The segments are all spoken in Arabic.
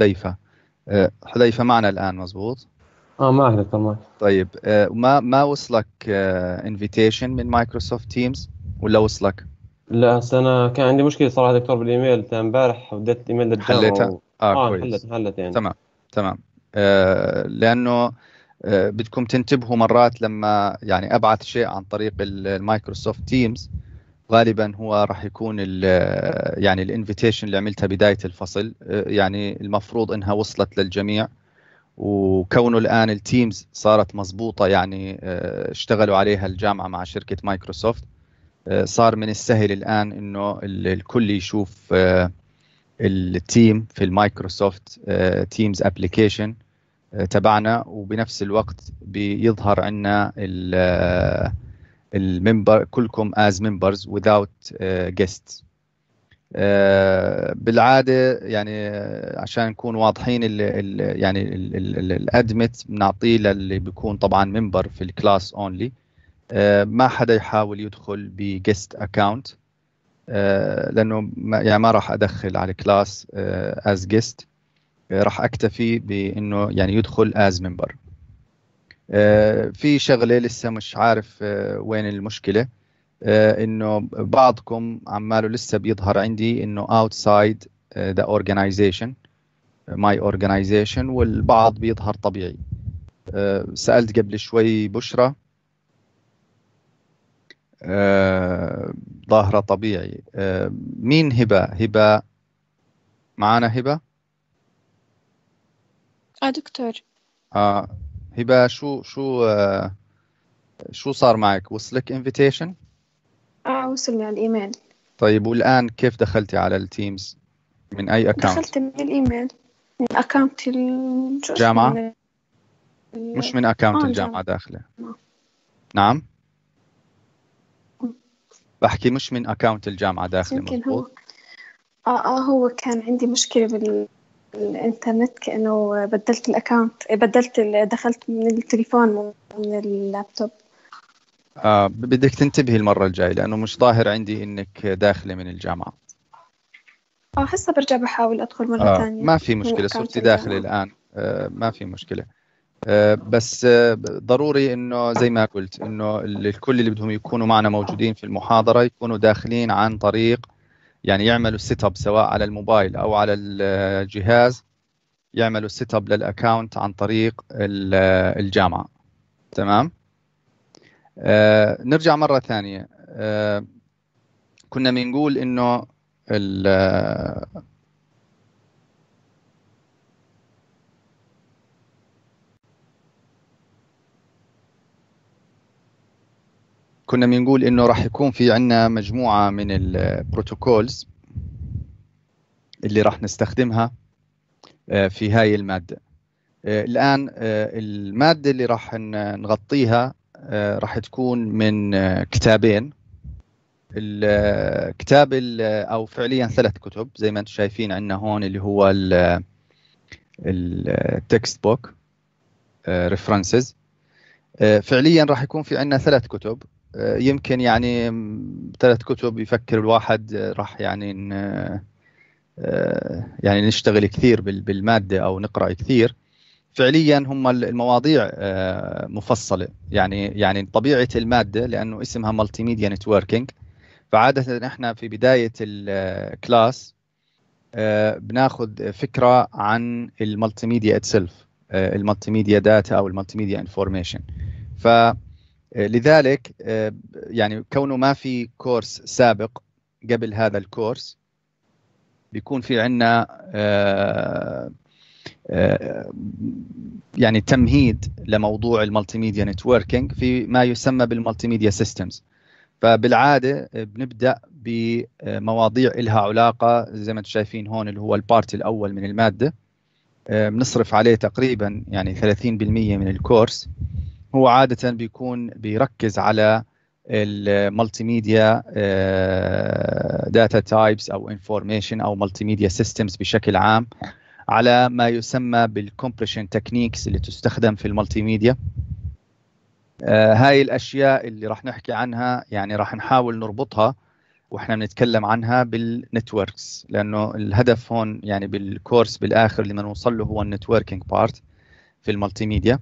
حذيفة. آه، حذيفة معنا الآن مزبوط آه دكتور معك. طيب آه، ما ما وصلك invitation من مايكروسوفت تيمز ولا وصلك؟ لا أنا كان عندي مشكلة صراحة دكتور بالإيميل امبارح وديت الايميل للجامعه حليتها؟ و... آه, آه كويس. انحلت انحلت يعني. تمام تمام. آه لأنه آه بدكم تنتبهوا مرات لما يعني أبعث شيء عن طريق ال- المايكروسوفت تيمز غالبا هو راح يكون ال- يعني ال invitation اللي عملتها بداية الفصل يعني المفروض إنها وصلت للجميع. وكونه الآن التيمز صارت مضبوطة يعني اشتغلوا عليها الجامعة مع شركة مايكروسوفت. صار من السهل الآن إنه ال- الكل يشوف ال team في المايكروسوفت تيمز application تبعنا. وبنفس الوقت بيظهر عندنا ال member كلكم as members without guests. آه، بالعادة يعني آه، عشان نكون واضحين ال ال يعني ال admit بنعطيه للي بيكون طبعا member في ال class only ما حدا يحاول يدخل ب guest account لأنه ما يعني ما راح أدخل على ال class as guest راح أكتفي بإنه يعني يدخل as member في شغلة لسه مش عارف آه، وين المشكلة. آه، إنه بعضكم عماله لسه بيظهر عندي إنه outside آه، the organization my organization والبعض بيظهر طبيعي. آه، سألت قبل شوي بشرى آه، ظاهرة طبيعي. آه، مين هبة؟ هبة معانا هبة؟ آه دكتور. آه هبة شو شو آه شو صار معك؟ وصلك انفيتيشن آه وصلني على الإيميل. طيب والآن كيف دخلتي على التيمز من أي account دخلت من الإيميل من account ال- شو اسمه؟ جامعة؟ ال- مش من account آه، الجامعة جامعة. داخلة. نعم. بحكي مش من داخلة يمكن هو مضبوط آه آه هو كان عندي مشكلة بال الإنترنت كأنه بدلت ال account. بدلت ال- دخلت من التليفون من اللابتوب. آه بدك تنتبهي المرة الجاية لأنه مش ظاهر عندي إنك داخلة من الجامعة. آه هسه برجع بحاول أدخل مرة آه ثانية ما في مشكلة صرتي داخلة. الآن. آه ما في مشكلة. آه بس آه ضروري إنه زي ما قلت إنه ال- الكل اللي بدهم يكونوا معنا موجودين في المحاضرة يكونوا داخلين عن طريق يعني يعملوا set up سواء على الموبايل أو على الجهاز يعملوا set up لل account عن طريق ال- الجامعة. تمام؟ آه نرجع مرة ثانية. آه كنا بنقول إنه كنا بنقول إنه راح يكون في عندنا مجموعة من ال protocols اللي راح نستخدمها آه، في هاي المادة. آه، الآن آه، المادة اللي راح نغطيها راح تكون من كتابين. الكتاب ال- أو فعليا ثلاث كتب زي ما أنتم شايفين عندنا هون اللي هو ال textbook references فعليا راح يكون في عندنا ثلاث كتب. يمكن يعني ثلاث كتب يفكر الواحد آه، راح يعني آه، يعني نشتغل كثير بال- بالمادة أو نقرأ كثير. فعليا هم المواضيع آه، مفصلة. يعني يعني طبيعة المادة لأنه اسمها مالتي ميديا نتوركينج فعادة إحنا في بداية ال class بناخذ فكرة عن ال multimedia itself ال multimedia data أو ال multimedia information ف لذلك آه، يعني كونه ما في course سابق قبل هذا ال course بيكون في عندنا آه، آه، يعني تمهيد لموضوع ال multimedia networking في ما يسمى بال multimedia systems. فبالعادة بنبدأ بمواضيع لها علاقة زي ما أنتم شايفين هون اللي هو ال part الأول من المادة. بنصرف عليه تقريبا يعني 30% من ال course. هو عادة بيكون بيركز على ال multimedia data types أو information أو multimedia systems بشكل عام على ما يسمى بال compression techniques اللي تستخدم في ال multimedia آه، هاي الأشياء اللي راح نحكي عنها يعني راح نحاول نربطها وإحنا بنتكلم عنها بال networks لأنه الهدف هون يعني بال course بالآخر اللي نوصل له هو ال networking part في ال multimedia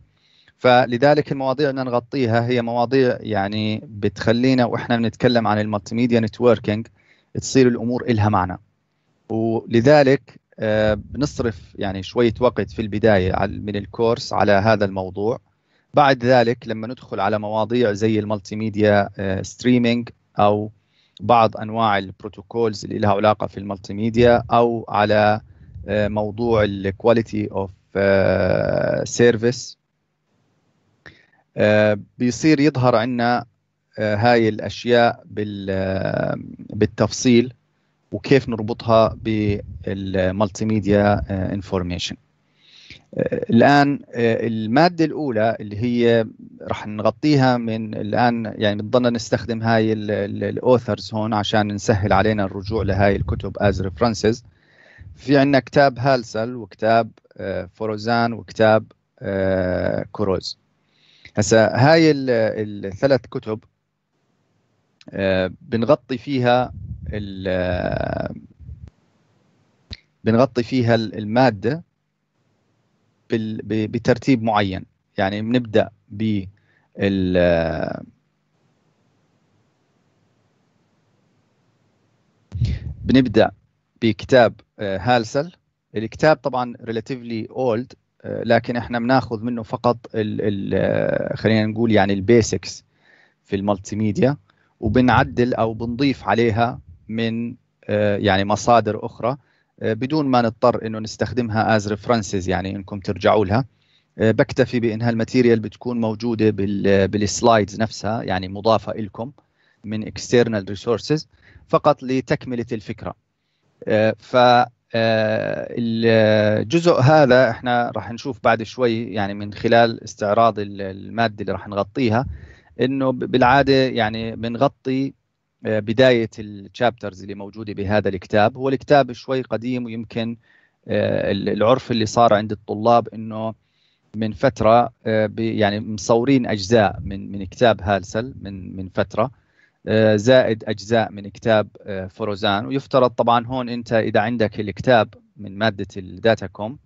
فلذلك المواضيع اللي نغطيها هي مواضيع يعني بتخلينا وإحنا بنتكلم عن ال multimedia networking تصير الأمور إلها معنى. ولذلك آه، بنصرف يعني شوية وقت في البداية من ال course على هذا الموضوع. بعد ذلك لما ندخل على مواضيع زي ال multimedia streaming أو بعض أنواع ال protocols اللي لها علاقة في ال multimedia أو على آه، موضوع ال quality of service بيصير يظهر عندنا آه، هاي الأشياء بالتفصيل وكيف نربطها بال multimedia information الآن آه، المادة الأولى اللي هي راح نغطيها من الآن يعني بنضلنا نستخدم هاي ال authors هون عشان نسهل علينا الرجوع لهاي الكتب as references في عندنا كتاب هالسل وكتاب آه، فوروزان وكتاب آه، كوروز. هسا هاي الثلاث كتب بنغطي فيها بنغطي فيها المادة بترتيب معين. يعني بنبدأ ب بنبدأ بكتاب آه، هالسل. الكتاب طبعا relatively old آه، لكن إحنا بناخذ منه فقط ال ال آه، خلينا نقول يعني ال basics في ال multimedia وبنعدل أو بنضيف عليها من يعني مصادر أخرى آه، بدون ما نضطر إنه نستخدمها as references يعني إنكم ترجعوا لها. آه، بكتفي بانها ال material بتكون موجودة بال slides نفسها يعني مضافة لكم من external resources فقط لتكملة الفكرة. آه، ف الجزء هذا إحنا راح نشوف بعد شوي يعني من خلال استعراض المادة اللي راح نغطيها إنه بالعادة يعني بنغطي بداية الشابترز اللي موجودة بهذا الكتاب. هو الكتاب شوي قديم ويمكن آه، العرف اللي صار عند الطلاب إنه من فترة آه، يعني مصورين أجزاء من من كتاب هالسل من من فترة. آه، زائد أجزاء من كتاب فروزان. ويفترض طبعا هون أنت إذا عندك الكتاب من مادة ال data comm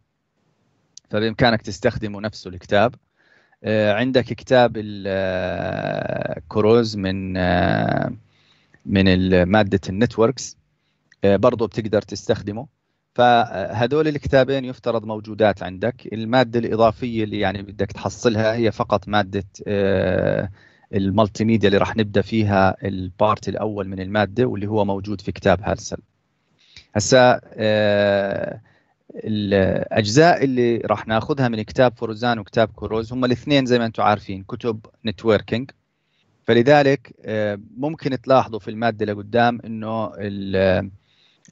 فبإمكانك تستخدمه نفسه الكتاب. عندك كتاب الكروز من من مادة ال networks آه، برضه بتقدر تستخدمه. فهذول الكتابين يفترض موجودات عندك. المادة الإضافية اللي يعني بدك تحصلها هي فقط مادة آه، ال multimedia اللي راح نبدأ فيها ال part الأول من المادة واللي هو موجود في كتاب هالسل. هسا آه، الأجزاء اللي راح ناخذها من كتاب فروزان وكتاب كوروز هم الاثنين زي ما أنتم عارفين كتب networking. فلذلك آه، ممكن تلاحظوا في المادة لقدام إنه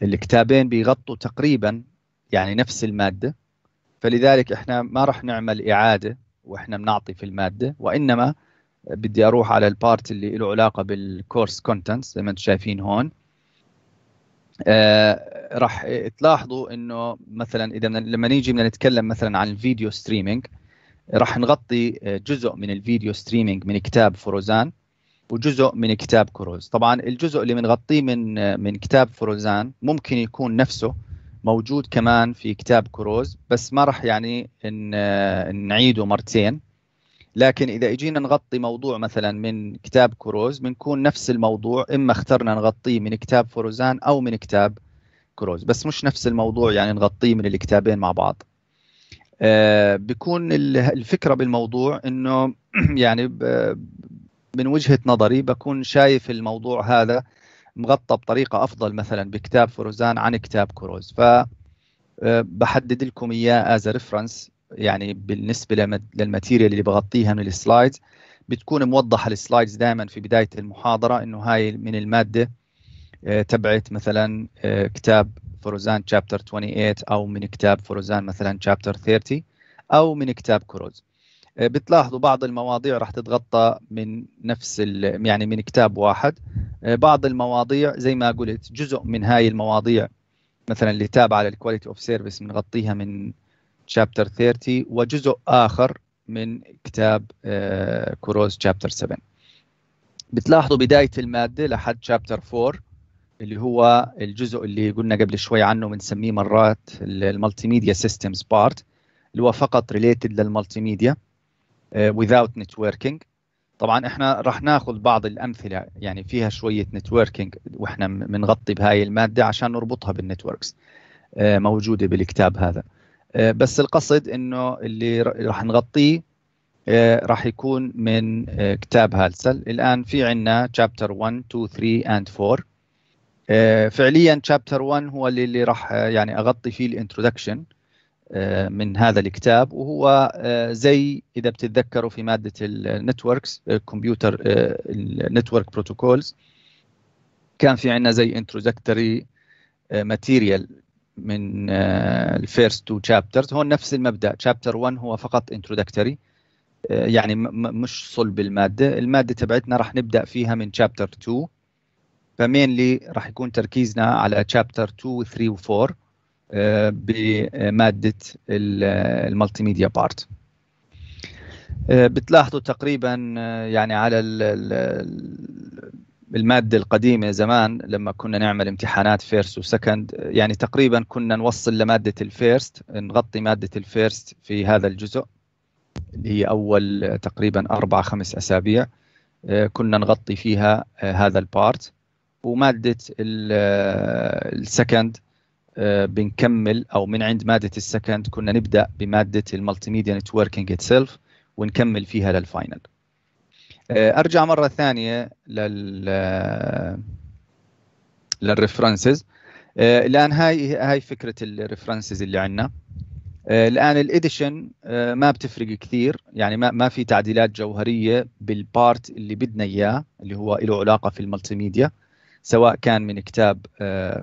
الكتابين بيغطوا تقريبا يعني نفس المادة. فلذلك إحنا ما راح نعمل إعادة وإحنا بنعطي في المادة وإنما بدي أروح على ال part اللي له علاقة بال course contents زي ما أنتم شايفين هون. آه راح تلاحظوا إنه مثلا إذا لما نيجي بدنا نتكلم مثلا عن ال video streaming راح نغطي جزء من ال video streaming من كتاب فروزان وجزء من كتاب كروز. طبعا الجزء اللي بنغطيه من من كتاب فروزان ممكن يكون نفسه موجود كمان في كتاب كروز بس ما راح يعني إن نعيده مرتين. لكن إذا اجينا نغطي موضوع مثلا من كتاب كروز بنكون نفس الموضوع إما اخترنا نغطيه من كتاب فروزان أو من كتاب كروز. بس مش نفس الموضوع يعني نغطيه من الكتابين مع بعض. آه بيكون الفكرة بالموضوع إنه يعني من وجهة نظري بكون شايف الموضوع هذا مغطى بطريقة أفضل مثلا بكتاب فروزان عن كتاب كروز. ف آه، بحدد لكم إياه as reference يعني بالنسبة لل material اللي بغطيها من ال slides بتكون موضحة ال slides دائما في بداية المحاضرة إنه هاي من المادة آه، تبعت مثلا آه، كتاب فروزان chapter 28 أو من كتاب فروزان مثلا chapter 30 أو من كتاب كروز. آه، بتلاحظوا بعض المواضيع راح تتغطى من نفس يعني من كتاب واحد. بعض المواضيع زي ما قلت جزء من هاي المواضيع مثلا اللي تابعة لل quality of service بنغطيها من chapter 30 وجزء اخر من كتاب كوروز chapter 7 بتلاحظوا بداية المادة لحد chapter 4 اللي هو الجزء اللي قلنا قبل شوي عنه بنسميه مرات ال multimedia systems part اللي هو فقط related لل multimedia without networking. طبعا إحنا راح ناخذ بعض الأمثلة يعني فيها شوية networking وإحنا بنغطي بهاي المادة عشان نربطها بال networks موجودة بالكتاب هذا. بس القصد إنه اللي راح نغطيه راح يكون من كتاب Halsall. الآن في عندنا chapter 1 2 3 and 4 فعليا chapter 1 هو اللي, اللي راح يعني أغطي فيه ال introduction من هذا الكتاب. وهو زي إذا بتتذكروا في مادة ال networks computer ال network protocols كان في عندنا زي introductory material من ال first two chapters هون نفس المبدأ. chapter 1 هو فقط introductory يعني مش صلب الماده المادة تبعتنا راح نبدأ فيها من chapter 2 ف mainly راح يكون تركيزنا على chapter 2 و 3 و 4 بماده ال multimedia part بتلاحظوا تقريبا يعني على المادة القديمة زمان لما كنا نعمل امتحانات first و second يعني تقريبا كنا نوصل لمادة ال first نغطي مادة ال first في هذا الجزء اللي هي أول تقريبا أربع خمس أسابيع كنا نغطي فيها هذا ال part ومادة ال second بنكمل أو من عند مادة ال second كنا نبدأ بمادة ال multimedia networking ونكمل فيها لل final أرجع مرة ثانية لل لل references الآن هاي هاي فكرة ال references اللي عندنا. الآن ال edition ما بتفرق كثير. يعني ما ما في تعديلات جوهرية بال part اللي بدنا إياه اللي هو له علاقة في ال multimedia سواء كان من كتاب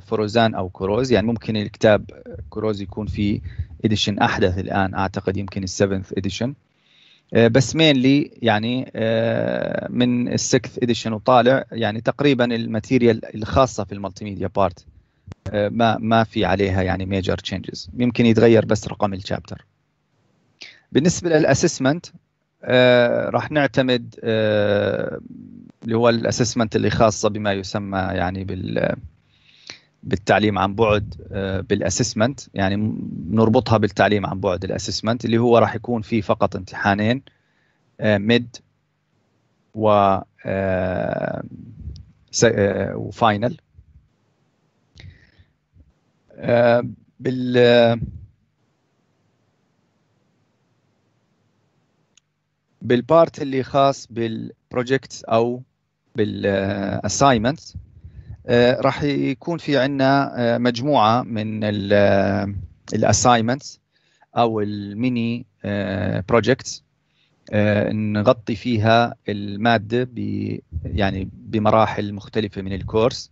Forouzan أو Kurose. يعني ممكن الكتاب Kurose يكون في edition أحدث الآن أعتقد يمكن ال seventh edition بس mainly يعني من ال sixth edition وطالع يعني تقريبا ال material الخاصة في ال multimedia part ما ما في عليها يعني major changes يمكن يتغير بس رقم ال chapter. بالنسبة لل assessment راح نعتمد اللي هو ال assessment اللي خاصة بما يسمى يعني بال بالتعليم عن بعد بال assessment يعني نربطها بالتعليم عن بعد ال assessment اللي هو راح يكون فيه فقط امتحانين mid و و final بال بال part اللي خاص بال projects أو بال assignments راح يكون في عندنا مجموعة من ال assignments أو ال mini projects نغطي فيها المادة يعني بمراحل مختلفة من ال course.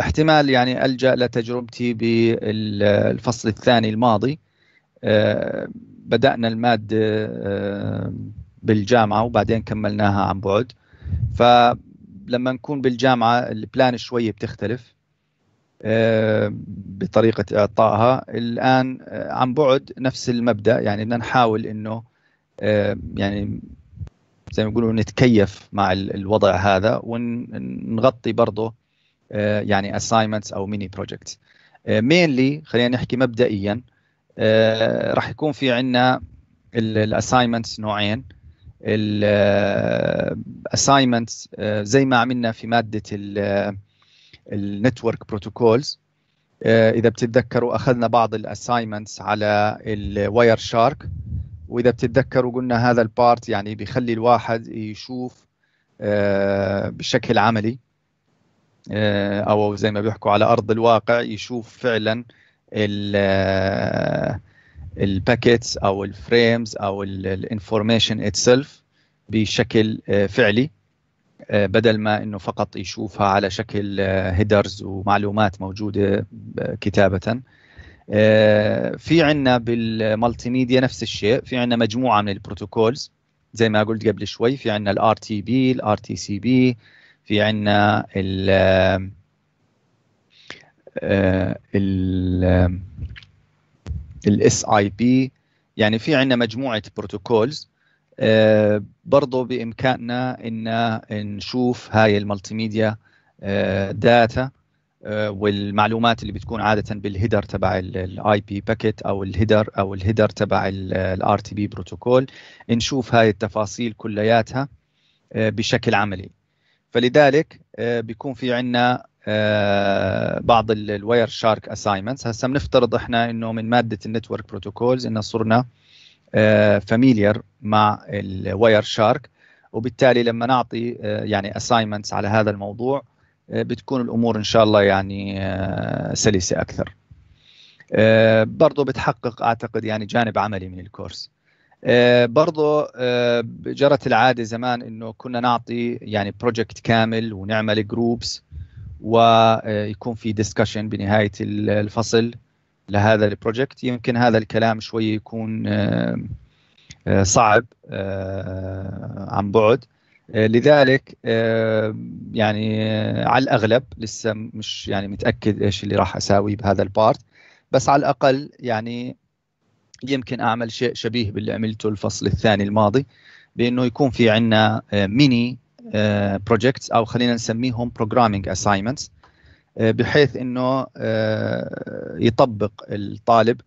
احتمال يعني ألجأ لتجربتي بالفصل الثاني الماضي. بدأنا المادة بالجامعة وبعدين كملناها عن بعد. فلما نكون بالجامعة ال plan شوية بتختلف بطريقة إعطائها. الآن عن بعد نفس المبدأ يعني بدنا نحاول إنه يعني زي ما يقولوا نتكيف مع الوضع هذا ونغطي برضه يعني assignments أو mini projects mainly خلينا نحكي مبدئيا راح يكون في عندنا ال assignments نوعين. ال assignments زي ما عملنا في مادة ال network protocols إذا بتتذكروا أخذنا بعض ال assignments على ال Wireshark وإذا بتتذكروا قلنا هذا ال part يعني بيخلي الواحد يشوف بشكل عملي. أو زي ما بيحكوا على أرض الواقع يشوف فعلا ال packets أو ال frames أو ال information itself بشكل فعلي بدل ما إنه فقط يشوفها على شكل headers ومعلومات موجودة كتابة. في عندنا بال multimedia نفس الشيء. في عندنا مجموعة من ال protocols زي ما قلت قبل شوي. في عندنا ال RTP ال RTCP في عندنا ال ال ال SIP يعني في عندنا مجموعة protocols. آه، برضو بإمكاننا إن نشوف هاي ال multimedia data والمعلومات اللي بتكون عادة بال header تبع ال IP packet أو ال header أو ال header تبع ال RTP protocol. نشوف هاي التفاصيل كلياتها بشكل عملي. فلذلك بيكون في عندنا بعض ال Wireshark assignments هسه بنفترض إحنا إنه من مادة ال network protocols انه صرنا familiar مع ال Wireshark وبالتالي لما نعطي يعني assignments على هذا الموضوع بتكون الأمور إن شاء الله يعني سلسة أكثر. برضه بتحقق أعتقد يعني جانب عملي من الكورس. برضه جرت العادة زمان إنه كنا نعطي يعني project كامل ونعمل groups ويكون في discussion بنهاية الفصل لهذا ال project يمكن هذا الكلام شوي يكون صعب عن بعد. لذلك يعني على الأغلب لسه مش يعني متأكد إيش اللي راح أساوي بهذا ال part بس على الأقل يعني يمكن أعمل شيء شبيه باللي عملته الفصل الثاني الماضي بأنه يكون في عندنا mini projects أو خلينا نسميهم programming assignments بحيث إنه يطبق الطالب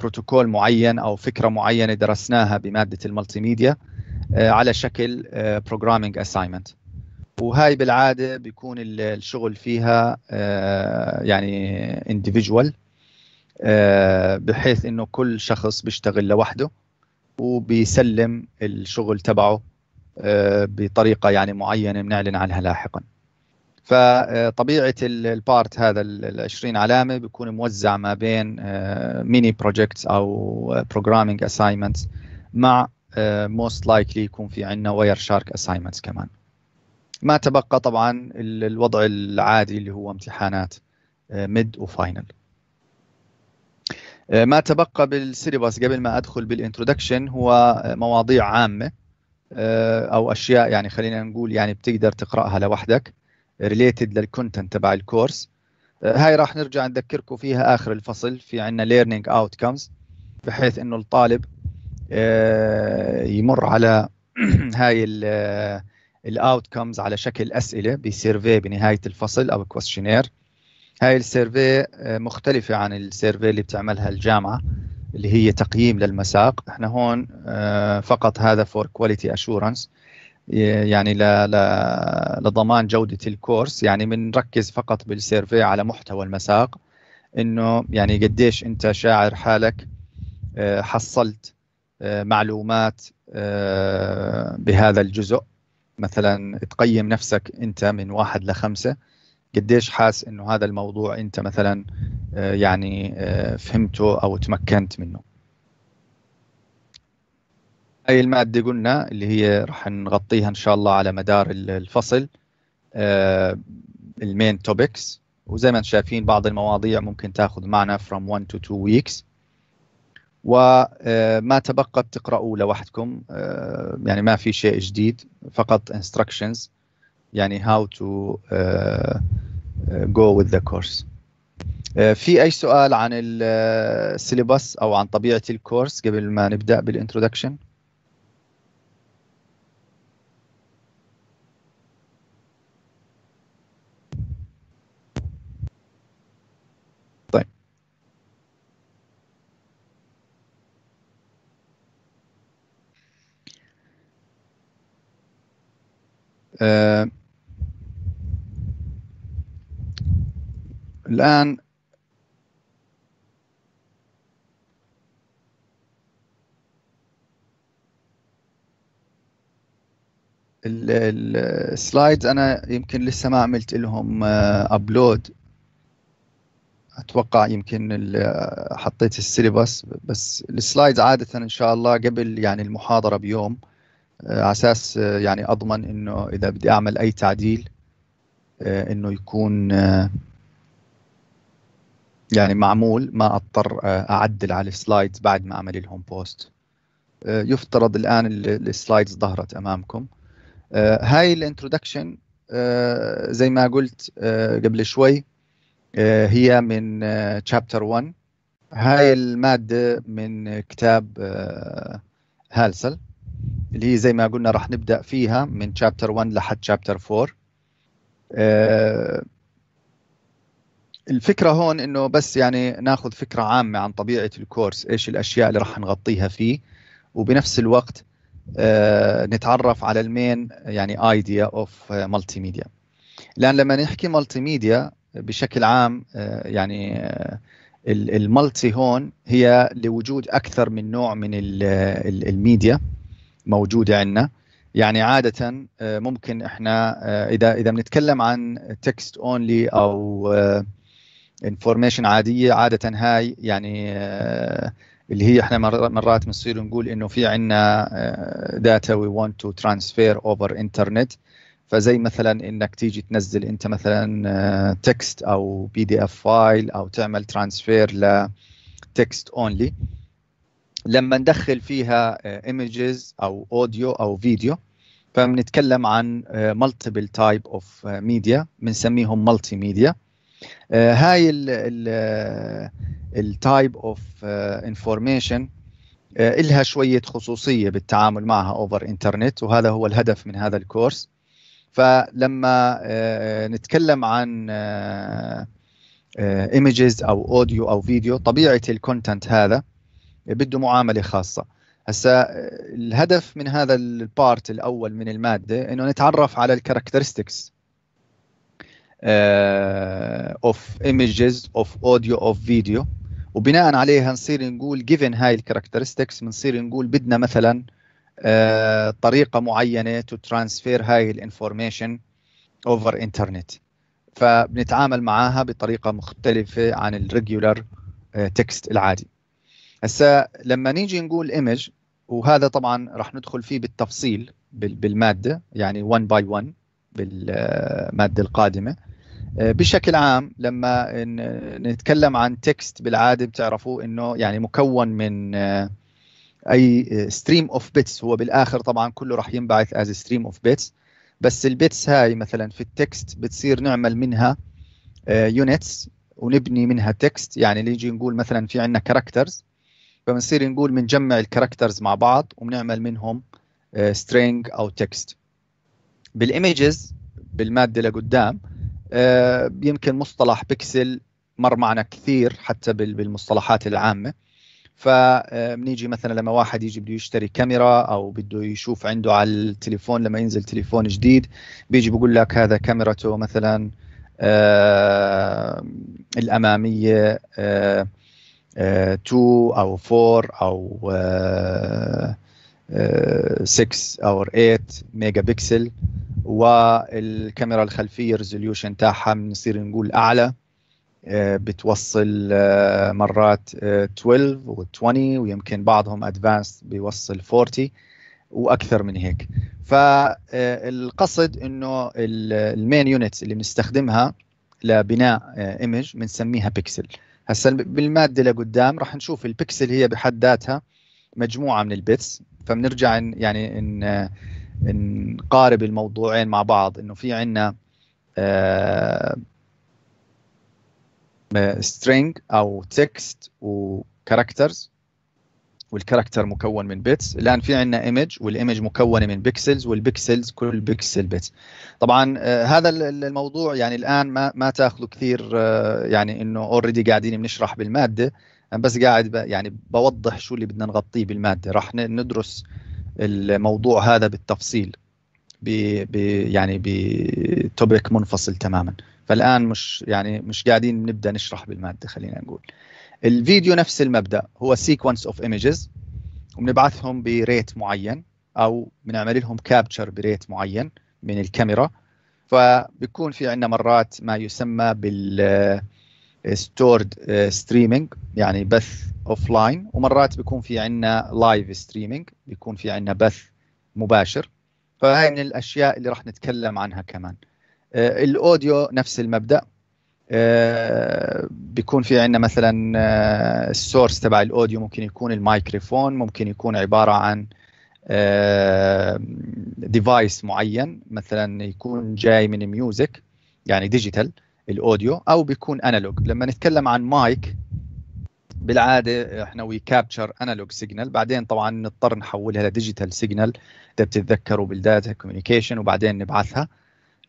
بروتوكول معين أو فكرة معينة درسناها بمادة ال multimedia على شكل programming assignment وهاي بالعادة بيكون الشغل فيها يعني individual بحيث إنه كل شخص بيشتغل لوحده وبيسلم الشغل تبعه بطريقة يعني معينة بنعلن عنها لاحقا. فطبيعة ال part هذا ال 20 علامة بيكون موزع ما بين mini projects أو programming assignments مع most likely يكون في عندنا Wireshark assignments كمان. ما تبقى طبعا الوضع العادي اللي هو امتحانات mid و final ما تبقى بال syllabus قبل ما أدخل بال introduction هو مواضيع عامة. أو أشياء يعني خلينا نقول يعني بتقدر تقرأها لوحدك related لل content تبع ال course. هاي راح نرجع نذكركم فيها آخر الفصل في عندنا learning outcomes بحيث إنه الطالب يمر على هاي ال outcomes على شكل أسئلة ب survey بنهاية الفصل أو questionnaire هاي ال survey مختلفة عن ال survey اللي بتعملها الجامعة. اللي هي تقييم للمساق. إحنا هون فقط هذا for quality assurance يعني لضمان جودة ال course. يعني بنركز فقط بال survey على محتوى المساق. إنه يعني قديش أنت شاعر حالك حصلت معلومات بهذا الجزء. مثلا تقيم نفسك أنت من واحد لخمسة. قديش حاس إنه هذا الموضوع أنت مثلا يعني فهمته أو تمكنت منه؟ هاي المادة قلنا اللي هي راح نغطيها إن شاء الله على مدار الفصل ال main topics وزي ما أنتم شايفين بعض المواضيع ممكن تاخذ معنا from 1 to 2 weeks. وما تبقى بتقرأوا لوحدكم يعني ما في شيء جديد فقط instructions. يعني how to go with the course. في أي سؤال عن ال syllabus أو عن طبيعة ال course قبل ما نبدأ بال introduction طيب. الآن السلايدز أنا يمكن لسه ما عملت لهم ابلود أتوقع يمكن حطيت ال syllabus بس ال slides عادة إن شاء الله قبل يعني المحاضرة بيوم على أساس يعني أضمن إنه إذا بدي أعمل أي تعديل إنه يكون يعني معمول ما اضطر اعدل على ال slides بعد ما اعمل لهم post. يفترض الآن ال slides ظهرت أمامكم. هاي ال introduction زي ما قلت قبل شوي هي من تشابتر 1 هاي المادة من كتاب هالسل اللي هي زي ما قلنا راح نبدأ فيها من شابتر 1 لحد شابتر 4 آه، الفكرة هون إنه بس يعني ناخذ فكرة عامة عن طبيعة الكورس إيش الأشياء اللي راح نغطيها فيه وبنفس الوقت آه، نتعرف على ال main يعني idea of multimedia لأن لما نحكي multimedia بشكل عام آه، يعني ال multi هون هي لوجود أكثر من نوع من الميديا موجودة عندنا. يعني عادة آه، ممكن إحنا آه، إذا إذا بنتكلم عن text only أو information عادية عادة هاي يعني اللي هي إحنا مرات بنصير نقول إنه في عندنا data we want to transfer over internet فزي مثلا إنك تيجي تنزل أنت مثلا text آه، أو PDF file أو تعمل transfer ل text only لما ندخل فيها images آه، أو audio أو فيديو فبنتكلم عن multiple type of media بنسميهم multimedia هاي ال type of information إلها شوية خصوصية بالتعامل معها over internet وهذا هو الهدف من هذا ال course. فلما آه، نتكلم عن images آه، أو audio أو فيديو طبيعة ال content هذا بده معاملة خاصة. هسا الهدف من هذا ال part الأول من المادة إنه نتعرف على ال characteristics of images of audio of video وبناء عليها نصير نقول given هاي ال characteristics بنصير نقول بدنا مثلا آه، طريقة معينة to transfer هاي ال information over internet فبنتعامل معاها بطريقة مختلفة عن ال regular text آه، العادي. هسا لما نيجي نقول image وهذا طبعا راح ندخل فيه بالتفصيل بالمادة يعني 1 by 1 بالماده القادمة. آه، بشكل عام لما نتكلم عن text بالعادة بتعرفوا إنه يعني مكون من أي stream of bits هو بالآخر طبعا كله راح ينبعث as stream of bits بس ال bits هاي مثلا في ال text بتصير نعمل منها units آه، ونبني منها text يعني نيجي نقول مثلا في عندنا characters فبنصير نقول بنجمع ال characters مع بعض وبنعمل منهم string آه، أو text بال images بالمادة لقدام آه، يمكن مصطلح بيكسل مر معنا كثير حتى بالمصطلحات العامة. فبنيجي مثلا لما واحد يجي بده يشتري كاميرا أو بده يشوف عنده على التليفون لما ينزل تليفون جديد بيجي بقول لك هذا كاميرته مثلا آه الأمامية آه آه 2 أو 4 أو آه 6 أو 8 ميجا بكسل والكاميرا الخلفية resolution تاعها بنصير نقول أعلى آه، بتوصل آه، مرات 12 و20 ويمكن بعضهم advanced بيوصل 40 وأكثر من هيك. فالقصد إنه ال main units اللي بنستخدمها لبناء image آه، بنسميها بيكسل هسا بالمادة لقدام راح نشوف البيكسل هي بحد ذاتها مجموعة من ال bits. فبنرجع يعني ان نقارب الموضوعين مع بعض. إنه في عندنا string أو text و characters وال character مكون من bits الآن في عندنا image وال image مكونة من pixels وال pixels كل pixel bit طبعا آه هذا الموضوع يعني الآن ما ما تاخذوا كثير آه يعني إنه already قاعدين بنشرح بالمادة. أنا بس قاعد يعني بوضح شو اللي بدنا نغطيه بالمادة. راح ندرس الموضوع هذا بالتفصيل ب يعني ب topic منفصل تماما. فالآن مش يعني مش قاعدين نبدأ نشرح بالمادة خلينا نقول. الفيديو نفس المبدأ هو sequence of images وبنبعثهم ب rate معين أو بنعمل لهم capture ب rate معين من الكاميرا. فبيكون في عندنا مرات ما يسمى بال stored streaming يعني بث offline ومرات بيكون في عندنا live streaming بيكون في عندنا بث مباشر. فهاي من الأشياء اللي راح نتكلم عنها كمان. آه، ال audio نفس المبدأ. آه، بيكون في عندنا مثلا آه، ال source تبع ال audio. ممكن يكون الميكروفون ممكن يكون عبارة عن device معين. مثلا يكون جاي من music يعني digital ال audio أو بيكون analog لما نتكلم عن مايك بالعادة إحنا we capture analog signal بعدين طبعا نضطر نحولها ل digital signal إذا بتتذكروا بال data communication وبعدين نبعثها.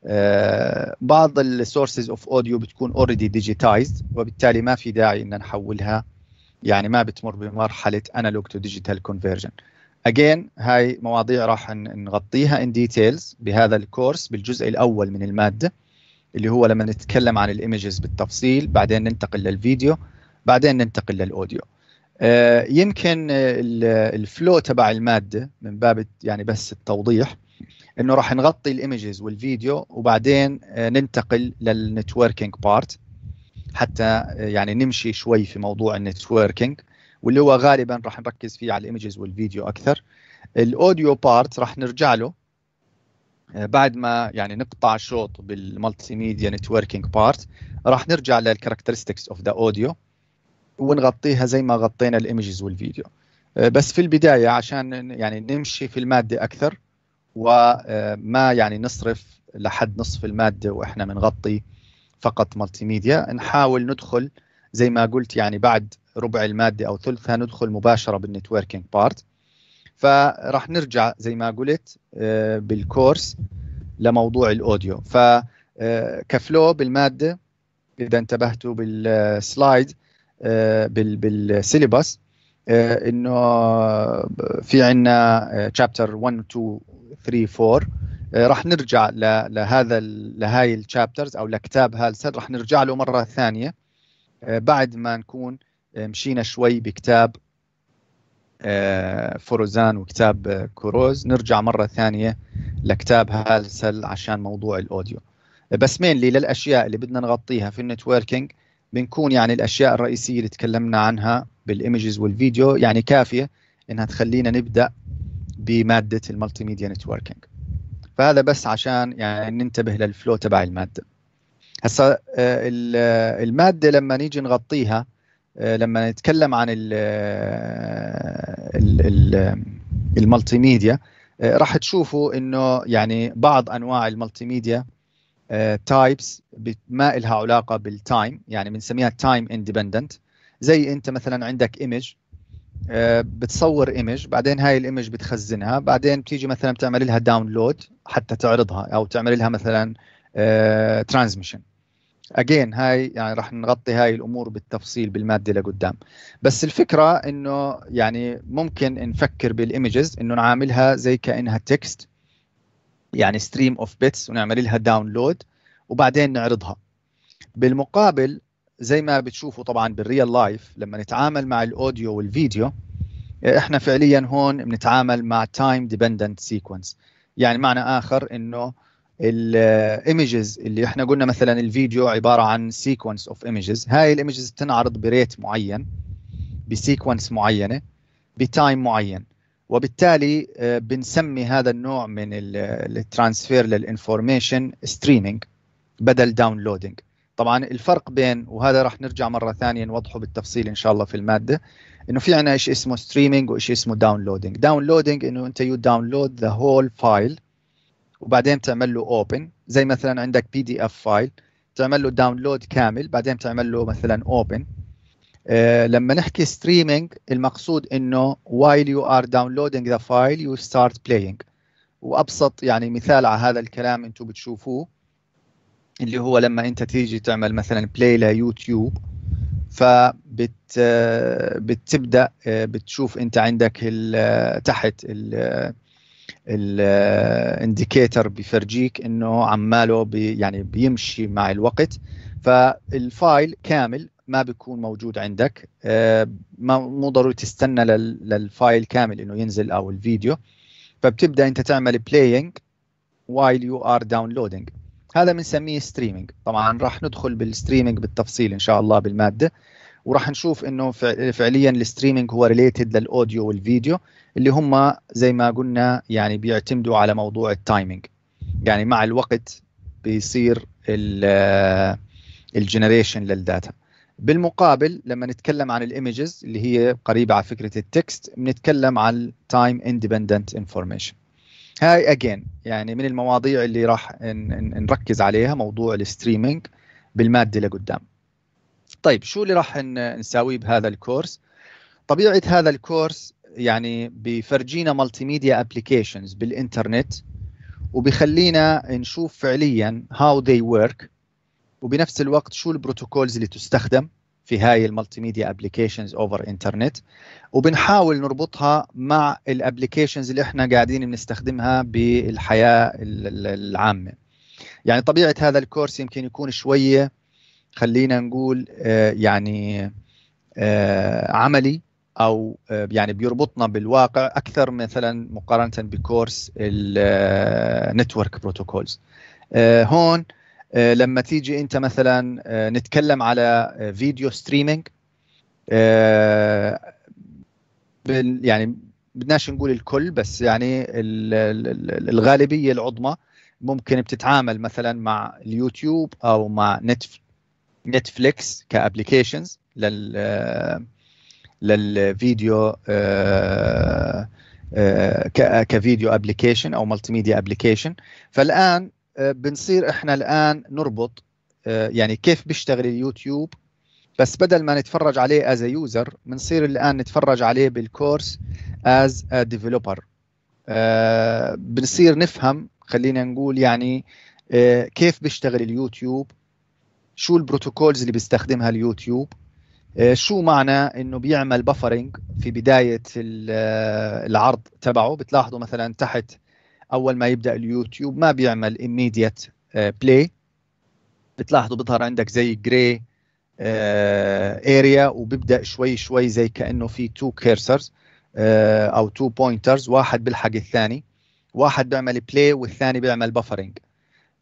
آه، بعض ال sources of audio بتكون already digitized وبالتالي ما في داعي إن نحولها. يعني ما بتمر بمرحلة analog to digital conversion again هاي مواضيع راح نغطيها in details بهذا الكورس بالجزء الأول من المادة. اللي هو لما نتكلم عن ال images بالتفصيل بعدين ننتقل للفيديو بعدين ننتقل لل audio. آه، يمكن ال flow تبع المادة من باب يعني بس التوضيح إنه راح نغطي ال images والفيديو وبعدين آه، ننتقل لل networking part حتى آه، يعني نمشي شوي في موضوع ال networking واللي هو غالبا راح نركز فيه على ال images والفيديو أكثر. ال audio part راح نرجع له بعد ما يعني نقطع شوط بال multimedia networking part راح نرجع لل characteristics of the audio ونغطيها زي ما غطينا ال images والفيديو. بس في البداية عشان يعني نمشي في المادة أكثر وما يعني نصرف لحد نصف المادة وإحنا بنغطي فقط multimedia نحاول ندخل زي ما قلت يعني بعد ربع المادة أو ثلثها ندخل مباشرة بال networking part فراح نرجع زي ما قلت آه، بالكورس لموضوع ال audio. ف آه، ك flow بالماده إذا انتبهتوا بال slide آه، بال syllabus إنه في عندنا chapter 1 2 3 4 راح نرجع لهذا لهاي ال chapters أو لكتاب هالسل راح نرجع له مرة ثانية بعد ما نكون مشينا شوي بكتاب فروزان وكتاب كوروز نرجع مرة ثانية لكتاب هالسل عشان موضوع ال audio. بس mainly للأشياء اللي بدنا نغطيها في ال networking بنكون يعني الأشياء الرئيسية اللي تكلمنا عنها بال images والفيديو يعني كافية إنها تخلينا نبدأ بمادة ال multimedia networking. فهذا بس عشان يعني ننتبه لل flow تبع المادة. هسا آه، آه، المادة لما نيجي نغطيها آه، لما نتكلم عن ال multimedia راح تشوفوا إنه يعني بعض أنواع ال multimedia types ما لها علاقة بال time يعني بنسميها time independent زي أنت مثلا عندك image آه، بتصور image بعدين هاي ال image بتخزنها بعدين بتيجي مثلا بتعمل لها download حتى تعرضها أو تعمل لها مثلا transmission آه، again هاي يعني راح نغطي هاي الأمور بالتفصيل بالمادة لقدام. بس الفكرة إنه يعني ممكن نفكر بال images إنه نعاملها زي كأنها text يعني stream of bits ونعمل لها download وبعدين نعرضها. بالمقابل زي ما بتشوفوا طبعا بال real life لما نتعامل مع ال audio والفيديو إحنا فعليا هون بنتعامل مع time dependent sequence يعني معنى آخر إنه ال images اللي إحنا قلنا مثلا الفيديو عبارة عن sequence of images هاي ال images تنعرض ب rate معين ب sequence معينة ب time معين. وبالتالي آه، بنسمي هذا النوع من ال transfer لل information streaming بدل downloading طبعا الفرق بين وهذا راح نرجع مرة ثانية نوضحه بالتفصيل إن شاء الله في المادة إنه في عندنا شيء اسمه streaming وشيء اسمه downloading downloading إنه أنت you download the whole file وبعدين تعمل له open زي مثلا عندك PDF file تعمل له download كامل بعدين تعمل له مثلا open آه لما نحكي streaming المقصود إنه while you are downloading the file you start playing. وأبسط يعني مثال على هذا الكلام أنتم بتشوفوه اللي هو لما أنت تيجي تعمل مثلا play ليوتيوب فبت بتبدأ بتشوف أنت عندك تحت ال indicator بيفرجيك إنه عماله بي يعني بيمشي مع الوقت. فال file كامل ما بيكون موجود عندك. ما مو ضروري تستنى لل file كامل إنه ينزل أو الفيديو. فبتبدأ أنت تعمل playing while you are downloading. هذا بنسميه streaming طبعا راح ندخل بال streaming بالتفصيل إن شاء الله بالمادة. وراح نشوف إنه فعليا ال streaming هو related لل audio والفيديو اللي هم زي ما قلنا يعني بيعتمدوا على موضوع ال timing. يعني مع الوقت بيصير ال generation لل data. بالمقابل لما نتكلم عن ال images اللي هي قريبة على فكرة ال text بنتكلم عن time independent information هاي again يعني من المواضيع اللي راح نركز عليها موضوع ال streaming بالمادة لقدام. طيب شو اللي راح نساويه بهذا الكورس؟ طبيعة هذا الكورس يعني بفرجينا multimedia applications بالإنترنت وبخلينا نشوف فعليا how they work وبنفس الوقت شو ال protocols اللي تستخدم في هاي ال multimedia applications over internet وبنحاول نربطها مع ال applications اللي إحنا قاعدين بنستخدمها بالحياة العامة. يعني طبيعة هذا الكورس يمكن يكون شوية خلينا نقول آه، يعني آه، عملي أو آه، يعني بيربطنا بالواقع أكثر مثلا مقارنة بكورس ال network protocols هون لما تيجي أنت مثلا نتكلم على video streaming يعني بدناش نقول الكل بس يعني الغالبية العظمى ممكن بتتعامل مثلا مع اليوتيوب أو مع نتفليكس ك applications لل للفيديو آه، آه، ك video application أو multimedia application فالآن آه، بنصير إحنا الآن نربط يعني كيف بيشتغل اليوتيوب. بس بدل ما نتفرج عليه as user بنصير الآن نتفرج عليه بالكورس as developer بنصير نفهم خلينا نقول يعني كيف بيشتغل اليوتيوب. شو ال protocols اللي بيستخدمها اليوتيوب؟ آه، شو معنى إنه بيعمل buffering في بداية آه، العرض تبعه؟ بتلاحظوا مثلا تحت أول ما يبدأ اليوتيوب ما بيعمل immediate play آه، بتلاحظوا بيظهر عندك زي gray area وبيبدأ شوي شوي زي كأنه في two cursors أو two pointers واحد بيلحق الثاني. واحد بيعمل play والثاني بيعمل buffering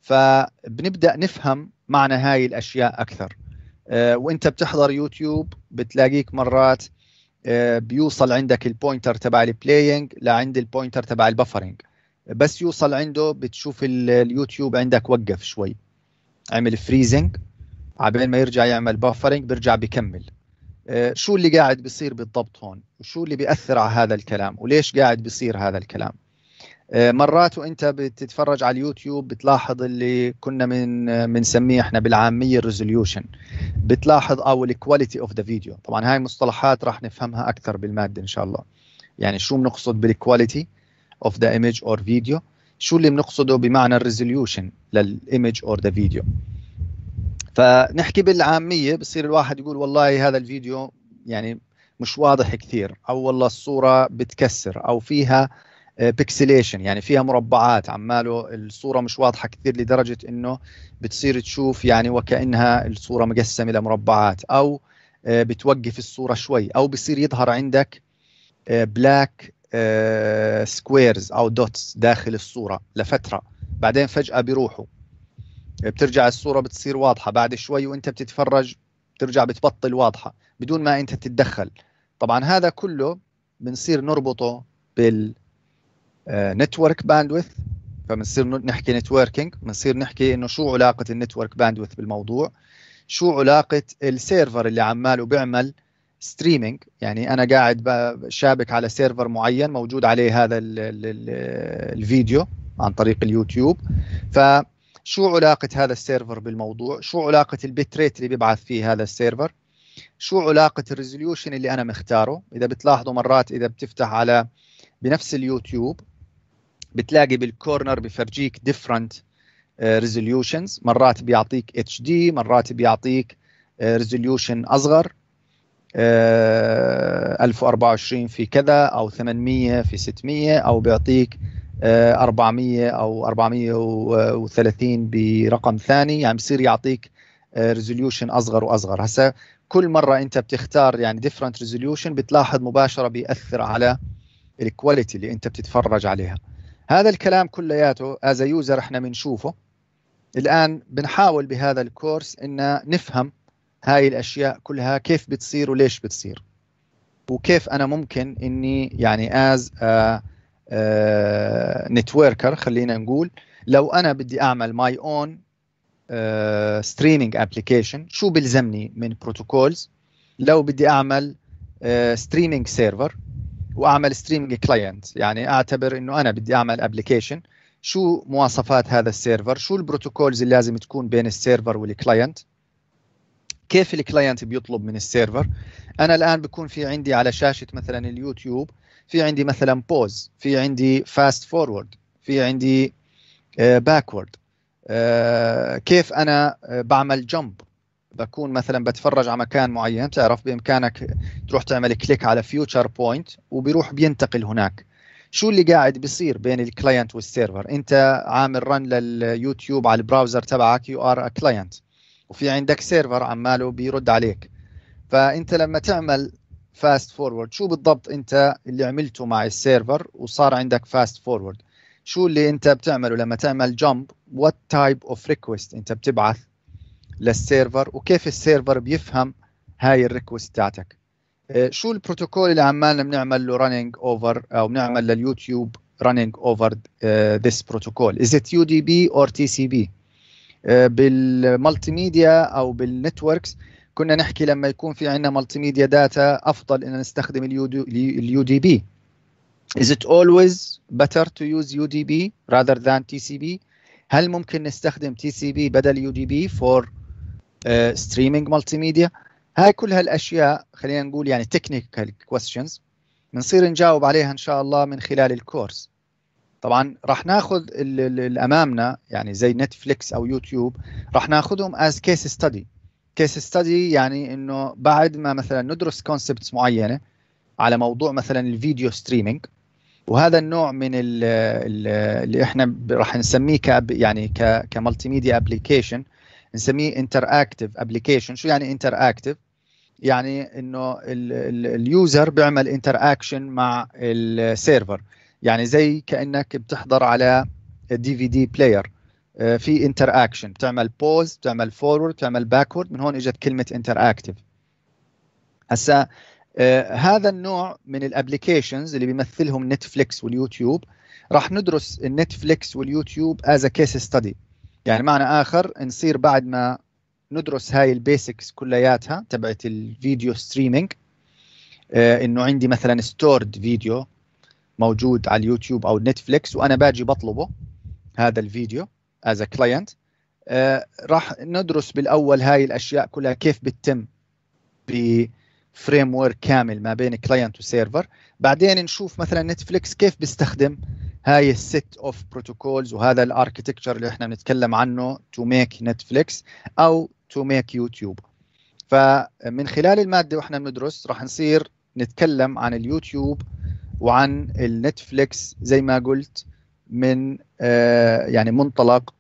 فبنبدأ نفهم معنى هاي الأشياء أكثر. آه، وإنت بتحضر يوتيوب بتلاقيك مرات آه، بيوصل عندك ال pointer تبع ال playing لعند ال pointer تبع ال buffering بس يوصل عنده بتشوف اليوتيوب عندك وقف شوي. عمل freezing عبين ما يرجع يعمل buffering بيرجع بكمل. آه، شو اللي قاعد بيصير بالضبط هون؟ وشو اللي بيأثر على هذا الكلام؟ وليش قاعد بيصير هذا الكلام؟ مرات وإنت بتتفرج على اليوتيوب بتلاحظ اللي كنا من بنسميه إحنا بالعامية ال resolution بتلاحظ أو ال quality of the video طبعا هاي مصطلحات راح نفهمها أكثر بالمادة إن شاء الله. يعني شو بنقصد بال quality of the image or video شو اللي بنقصده بمعنى ال resolution لل image or the video فنحكي بالعامية بصير الواحد يقول والله هذا الفيديو يعني مش واضح كثير أو والله الصورة بتكسر أو فيها pixelation يعني فيها مربعات. عماله الصورة مش واضحة كثير لدرجة إنه بتصير تشوف يعني وكأنها الصورة مقسمة لمربعات أو آه، بتوقف الصورة شوي أو بصير يظهر عندك black آه، squares أو dots داخل الصورة لفترة. بعدين فجأة بيروحوا. بترجع الصورة بتصير واضحة بعد شوي وإنت بتتفرج بترجع بتبطل واضحة بدون ما إنت تتدخل. طبعا هذا كله بنصير نربطه بال network bandwidth فبنصير نحكي networking بنصير نحكي إنه شو علاقة ال network bandwidth بالموضوع؟ شو علاقة ال server اللي عماله بيعمل streaming يعني أنا قاعد شابك على server معين موجود عليه هذا ال ال ال الفيديو عن طريق اليوتيوب. فشو علاقة هذا ال server بالموضوع؟ شو علاقة ال bit rate اللي بيبعث فيه هذا ال server شو علاقة ال resolution اللي أنا مختاره؟ إذا بتلاحظوا مرات إذا بتفتح على بنفس اليوتيوب بتلاقي بال corner بفرجيك different resolutions مرات بيعطيك HD مرات بيعطيك resolution آه، اصغر 1024 آه، في كذا أو 800 في 600 أو بيعطيك 400 آه، أو 430 برقم ثاني. يعني بصير يعطيك resolution أصغر وأصغر. هسه كل مرة أنت بتختار يعني different resolution بتلاحظ مباشرة بيأثر على ال quality اللي أنت بتتفرج عليها. هذا الكلام كلياته as user إحنا بنشوفه. الآن بنحاول بهذا الكورس إن نفهم هاي الأشياء كلها كيف بتصير وليش بتصير. وكيف أنا ممكن إني يعني as networker خلينا نقول لو أنا بدي أعمل my own streaming application شو بلزمني من protocols لو بدي أعمل streaming uh, server وأعمل streaming client يعني أعتبر إنه أنا بدي أعمل application شو مواصفات هذا ال server؟ شو ال protocols اللي لازم تكون بين ال server وال client كيف ال client بيطلب من ال server؟ أنا الآن بكون في عندي على شاشة مثلا اليوتيوب في عندي مثلا pause في عندي fast forward في عندي backward كيف أنا بعمل jump بكون مثلا بتفرج على مكان معين تعرف بإمكانك تروح تعمل click على future point وبيروح بينتقل هناك. شو اللي قاعد بيصير بين ال client وال server أنت عامل run لليوتيوب على ال browser تبعك you are client وفي عندك server عماله بيرد عليك. فأنت لما تعمل fast forward شو بالضبط أنت اللي عملته مع ال server وصار عندك fast forward شو اللي أنت بتعمله لما تعمل jump what type of request أنت بتبعث؟ لل server وكيف ال server بيفهم هاي ال request تاعتك. شو البروتوكول اللي عمالنا بنعمل له running over أو بنعمل لليوتيوب running over this protocol is it UDP or TCP بال multimedia أو بال networks كنا نحكي لما يكون في عندنا multimedia data أفضل ان نستخدم ال UDP is it always better to use UDP rather than TCP هل ممكن نستخدم TCP بدل UDP for uh, streaming multimedia. هاي كل هالأشياء خلينا نقول يعني technical questions بنصير نجاوب عليها إن شاء الله من خلال الكورس طبعا راح ناخذ اللي أمامنا يعني زي نتفليكس أو يوتيوب راح ناخذهم as case study case study يعني إنه بعد ما مثلا ندرس concepts معينة على موضوع مثلا ال video streaming وهذا النوع من ال ال اللي إحنا راح نسميه يعني ك multimedia application نسميه interactive application شو يعني interactive يعني إنه ال user بيعمل interaction مع ال server. يعني زي كأنك بتحضر على DVD player في interaction بتعمل pause بتعمل forward بتعمل backward من هون إجت كلمة interactive هسا آه هذا النوع من ال applications اللي بيمثلهم نتفليكس واليوتيوب. راح ندرس النتفليكس واليوتيوب as case study يعني معنى آخر نصير بعد ما ندرس هاي ال basics كلياتها تبعت ال video streaming. آه إنه عندي مثلا stored video موجود على اليوتيوب أو نتفليكس وأنا باجي بطلبه هذا ال video as client آه راح ندرس بالأول هاي الأشياء كلها كيف بتتم ب framework كامل ما بين client و server بعدين نشوف مثلا نتفليكس كيف بيستخدم هاي ال set of protocols وهذا ال architecture اللي إحنا بنتكلم عنه to make Netflix أو to make YouTube فمن خلال المادة وإحنا بندرس راح نصير نتكلم عن اليوتيوب وعن النتفليكس زي ما قلت من آه يعني منطلق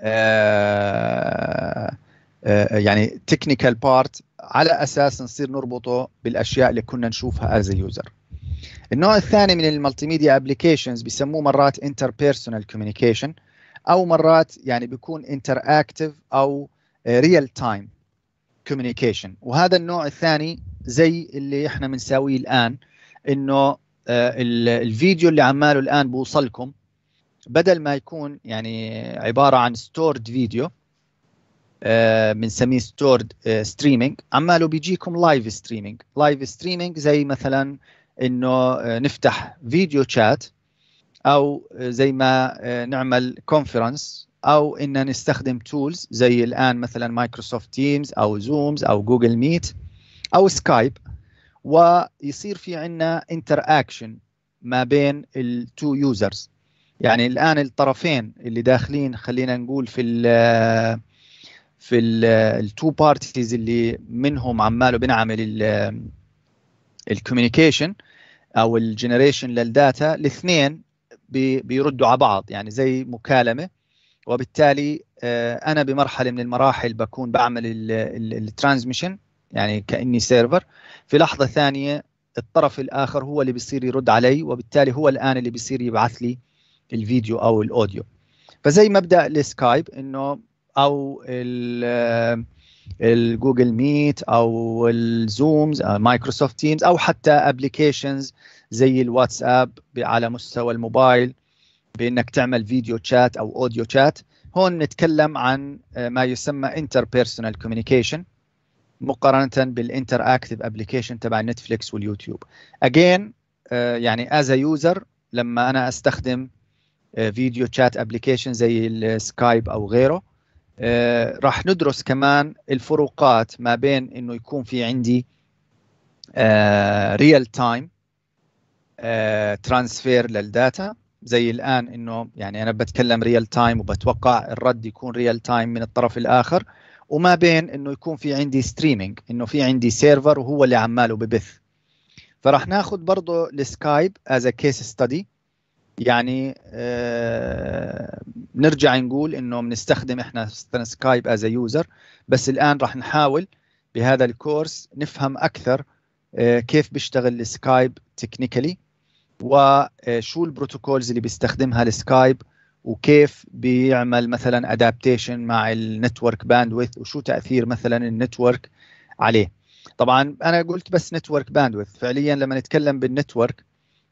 آه آه يعني technical part على أساس نصير نربطه بالأشياء اللي كنا نشوفها as user النوع الثاني من ال multimedia applications بيسموه مرات interpersonal communication أو مرات يعني بيكون interactive أو real time communication وهذا النوع الثاني زي اللي إحنا بنساويه الآن إنه الفيديو اللي عماله الآن بوصلكم بدل ما يكون يعني عبارة عن stored video بنسميه stored streaming عماله بيجيكم live streaming live streaming زي مثلا إنه نفتح video chat أو زي ما نعمل conference أو إن نستخدم tools زي الآن مثلا Microsoft Teams أو Zooms أو Google Meet أو Skype ويصير في عندنا interaction ما بين ال two users يعني الآن الطرفين اللي داخلين خلينا نقول في ال في ال two parties اللي منهم عماله بنعمل ال communication أو ال generation لل data الاثنين بيردوا على بعض يعني زي مكالمة. وبالتالي أنا بمرحلة من المراحل بكون بعمل ال transmission يعني كأني server. في لحظة ثانية الطرف الآخر هو اللي بيصير يرد علي وبالتالي هو الآن اللي بيصير يبعث لي الفيديو أو ال audio. فزي مبدأ ال Skype إنه أو ال Google Meet أو ال Zoom Microsoft Teams أو حتى applications زي الواتساب على مستوى الموبايل بإنك تعمل video chat أو audio chat هون نتكلم عن ما يسمى interpersonal communication مقارنة بال interactive application تبع Netflix وال YouTube again يعني as user لما أنا أستخدم video chat application زي ال Skype أو غيره آه، راح ندرس كمان الفروقات ما بين إنه يكون في عندي real time transfer لل data. زي الآن إنه يعني أنا بتكلم real time وبتوقع الرد يكون real time من الطرف الآخر. وما بين إنه يكون في عندي streaming إنه في عندي server وهو اللي عماله ببث. فراح ناخذ برضه ال Skype as case study يعني آه نرجع نقول إنه بنستخدم إحنا Skype as user بس الآن راح نحاول بهذا الكورس نفهم أكثر آه كيف بيشتغل ال Skype technically وشو ال protocols اللي بيستخدمها ال Skype وكيف بيعمل مثلا adaptation مع ال network bandwidth وشو تأثير مثلا ال network عليه. طبعا أنا قلت بس network bandwidth فعليا لما نتكلم بال network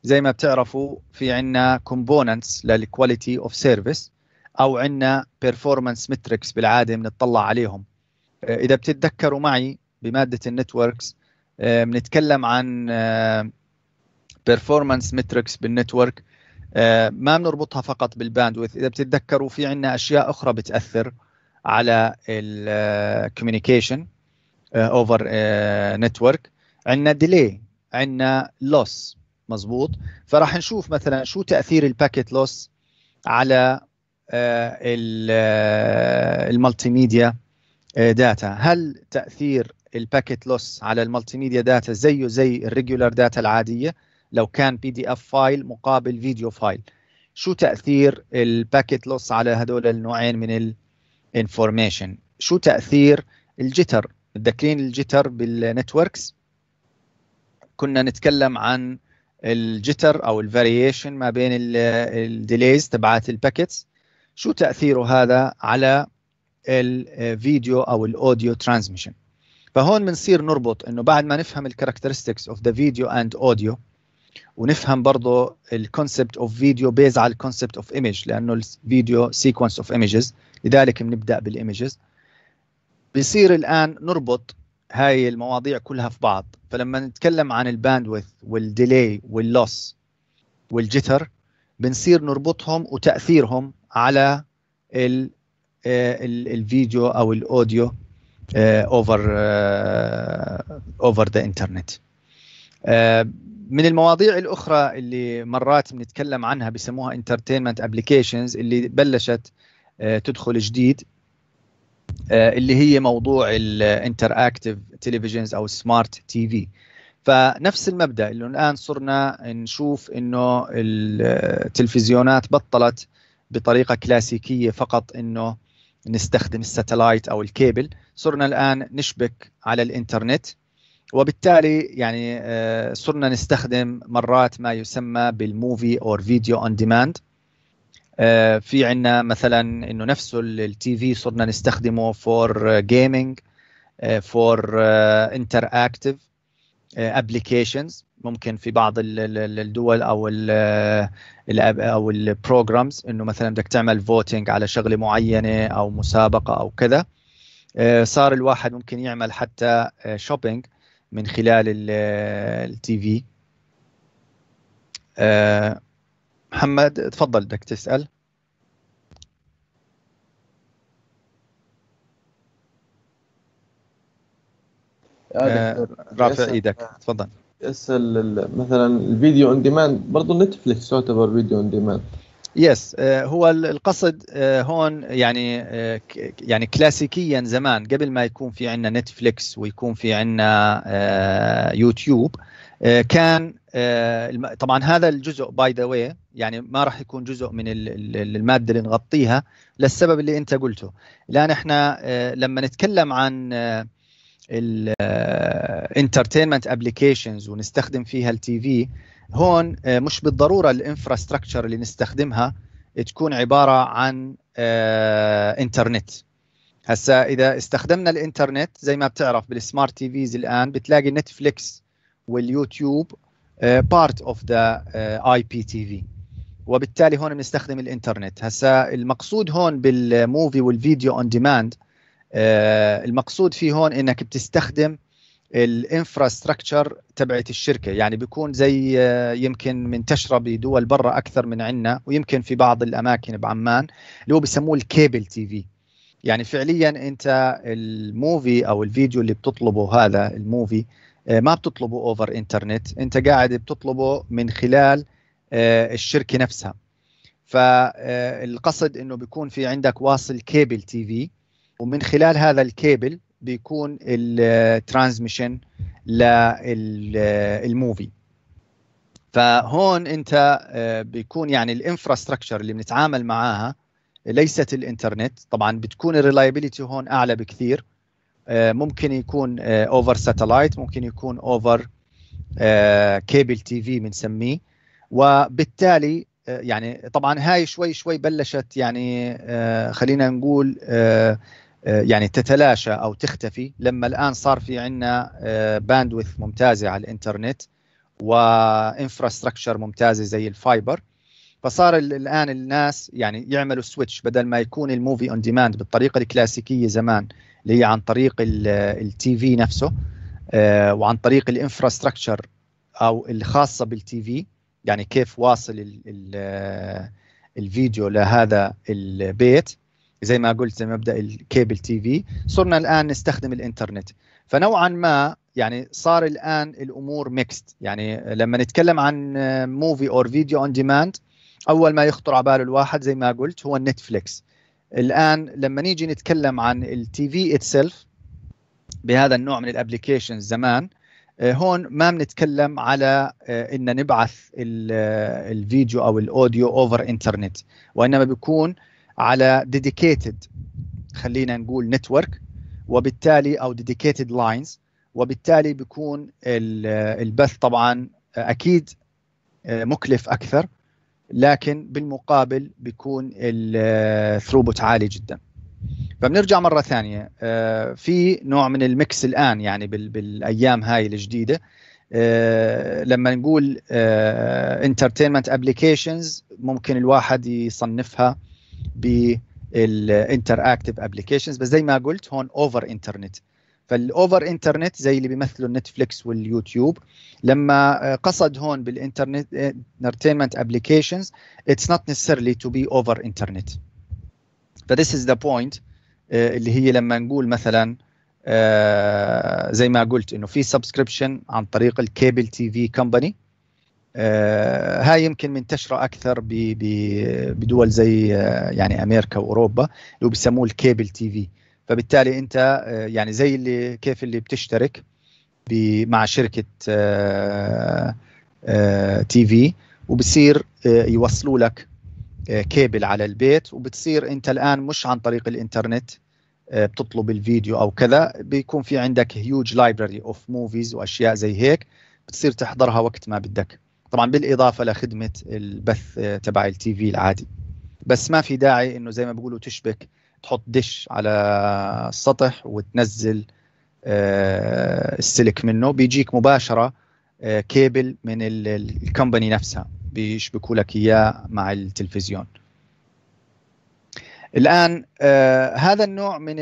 زي ما بتعرفوا في عندنا components لل quality of service أو عندنا performance metrics بالعادة بنطلع عليهم. إذا بتتذكروا معي بمادة ال networks بنتكلم عن performance metrics بال network. ما بنربطها فقط بال bandwidth إذا بتتذكروا في عندنا أشياء أخرى بتأثر على ال communication over network عندنا delay عندنا loss مزبوط فراح نشوف مثلا شو تأثير ال packet loss على ال multimedia data هل تأثير ال packet loss على ال multimedia data زيه زي ال regular data العادية؟ لو كان PDF file مقابل video file شو تأثير ال packet loss على هدول النوعين من ال information شو تأثير ال jitter متذكرين ال jitter بال networks كنا نتكلم عن ال jitter أو ال variation ما بين ال delays تبعات ال packets شو تأثيره هذا على الفيديو أو ال audio transmission فهون بنصير نربط إنه بعد ما نفهم ال characteristics of the video and audio ونفهم برضه ال concept of video based على ال concept of image لأنه الفيديو sequence of images لذلك بنبدأ بال images بصير الآن نربط هاي المواضيع كلها في بعض. فلما نتكلم عن الباندويث والديلي واللوس والجيتر بنصير نربطهم وتأثيرهم على ال الفيديو أو الاوديو اوفر اوفر ذا انترنت من المواضيع الأخرى اللي مرات بنتكلم عنها بسموها entertainment applications اللي بلشت تدخل جديد اللي هي موضوع ال interactive تلفزيونز أو smart TV فنفس المبدأ اللي الآن صرنا نشوف إنه التلفزيونات بطلت بطريقة كلاسيكية فقط إنه نستخدم ال satellite أو الكيبل. صرنا الآن نشبك على الإنترنت وبالتالي يعني صرنا نستخدم مرات ما يسمى بال movie or video on demand. في عندنا مثلا إنه نفسه ال TV صرنا نستخدمه for gaming for interactive applications ممكن في بعض الدول أو أو ال programs إنه مثلا بدك تعمل voting على شغلة معينة أو مسابقة أو كذا. صار الواحد ممكن يعمل حتى shopping من خلال ال TV محمد تفضل بدك تسأل. آه رافع إيدك. تفضل. مثلا ال video on demand برضه Netflix تعتبر video on demand yes هو القصد هون يعني يعني كلاسيكيا زمان قبل ما يكون في عندنا Netflix ويكون في عندنا يوتيوب كان طبعا هذا الجزء by the يعني ما راح يكون جزء من المادة اللي نغطيها للسبب اللي أنت قلته. لأن إحنا لما نتكلم عن ال entertainment applications ونستخدم فيها ال TV هون مش بالضرورة ال infrastructure اللي نستخدمها تكون عبارة عن انترنت هسا إذا استخدمنا الإنترنت زي ما بتعرف بال smart TVs الآن بتلاقي Netflix واليوتيوب part of the IPTV وبالتالي هون بنستخدم الإنترنت. هسا المقصود هون بال movie وال video on demand المقصود فيه هون إنك بتستخدم ال infrastructure تبعت الشركة. يعني بيكون زي يمكن منتشره بدول برا أكثر من عندنا ويمكن في بعض الأماكن بعمان اللي هو بسموه ال cable TV. يعني فعليا أنت ال movie أو الفيديو اللي بتطلبه هذا ال movie آه، ما بتطلبه over Internet أنت قاعد بتطلبه من خلال آه، الشركة نفسها. فالقصد إنه بيكون في عندك واصل cable TV. ومن خلال هذا الكيبل بيكون ال transmission لل movie. فهون انت آه، بيكون يعني ال infrastructure اللي بنتعامل معاها ليست الانترنت. طبعا بتكون ال reliability هون أعلى بكثير. آه، ممكن يكون over satellite ممكن يكون over cable TV بنسميه. وبالتالي آه، يعني طبعا هاي شوي شوي بلشت يعني خلينا نقول يعني تتلاشى أو تختفي لما الآن صار في عندنا bandwidth ممتازة على الإنترنت و infrastructure ممتازة زي ال fiber فصار الآن الناس يعني يعملوا switch بدل ما يكون ال movie on demand بالطريقة الكلاسيكية زمان اللي هي عن طريق ال TV نفسه آه، وعن طريق ال infrastructure أو الخاصة بال TV يعني كيف واصل ال ال الفيديو لهذا البيت. زي ما قلت زي مبدأ ال cable TV صرنا الآن نستخدم الإنترنت. فنوعا ما يعني صار الآن الأمور mixed يعني لما نتكلم عن movie or video on demand أول ما يخطر على بال الواحد زي ما قلت هو النتفليكس الآن لما نيجي نتكلم عن ال TV itself بهذا النوع من ال applications زمان آه، هون ما بنتكلم على آه، إن نبعث الفيديو أو ال audio over Internet وإنما بيكون على dedicated خلينا نقول network وبالتالي أو dedicated lines وبالتالي بيكون البث طبعا أكيد آه، مكلف أكثر لكن بالمقابل بيكون ال throughput عالي جدا. فبنرجع مرة ثانية آه، في نوع من ال mix الآن يعني بالأيام هاي الجديدة آه، لما نقول entertainment applications ممكن الواحد يصنفها بال interactive applications بس زي ما قلت هون over Internet فال over Internet زي اللي بيمثلوا النتفليكس واليوتيوب لما قصد هون بال Internet entertainment applications it's not necessarily to be over Internet ف this is the point اللي هي لما نقول مثلا uh, زي ما قلت إنه في subscription عن طريق ال cable TV company هاي يمكن منتشره أكثر بدول زي uh, يعني أمريكا وأوروبا اللي بيسموه ال cable TV. فبالتالي أنت آه، يعني زي اللي كيف اللي بتشترك مع شركة آه، آه، TV وبصير يوصلوا لك كيبل على البيت وبتصير أنت الآن مش عن طريق الإنترنت بتطلب الفيديو أو كذا. بيكون في عندك huge library of movies وأشياء زي هيك بتصير تحضرها وقت ما بدك. طبعا بالإضافة لخدمة البث تبع ال TV العادي. بس ما في داعي إنه زي ما بيقولوا تشبك تحط دش على السطح وتنزل آه، السلك منه. بيجيك مباشرة آه، كيبل من ال company نفسها. بيشبكوا لك إياه مع التلفزيون. الآن آه هذا النوع من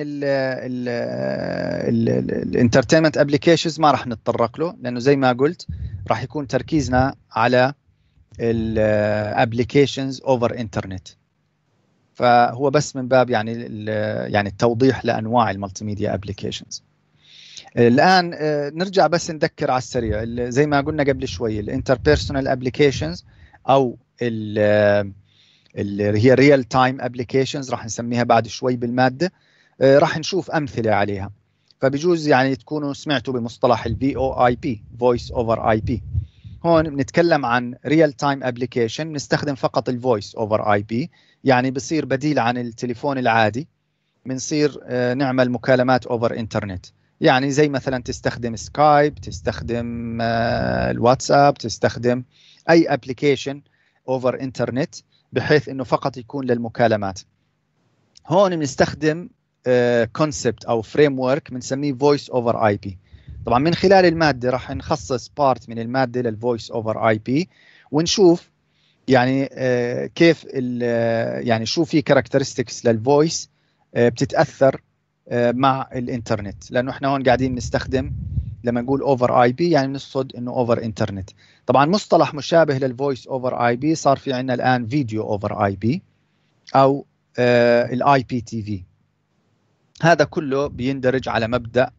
ال entertainment applications ما راح نتطرق له لأنه زي ما قلت راح يكون تركيزنا على ال applications over Internet فهو بس من باب يعني يعني التوضيح لأنواع ال multimedia applications الآن آه، نرجع بس نذكر على السريع زي ما قلنا قبل شوي ال interpersonal applications أو اللي هي real time applications راح نسميها بعد شوي بالمادة. آه، راح نشوف أمثلة عليها. فبجوز يعني تكونوا سمعتوا بمصطلح ال VoIP voice over IP هون بنتكلم عن real time application بنستخدم فقط ال voice over IP يعني بصير بديل عن التليفون العادي. بنصير آه، نعمل مكالمات over Internet يعني زي مثلا تستخدم سكايب تستخدم آه، الواتساب تستخدم أي application over Internet بحيث إنه فقط يكون للمكالمات. هون بنستخدم concept آه، أو framework بنسميه voice over IP طبعا من خلال المادة راح نخصص part من المادة لل voice over IP ونشوف يعني آه، كيف آه، يعني شو في characteristics لل voice بتتأثر مع الإنترنت. لأنه إحنا هون قاعدين نستخدم لما نقول over IP يعني نقصد إنه over Internet طبعا مصطلح مشابه لل voice over IP صار في عندنا الآن video over IP أو ال IPTV هذا كله بيندرج على مبدأ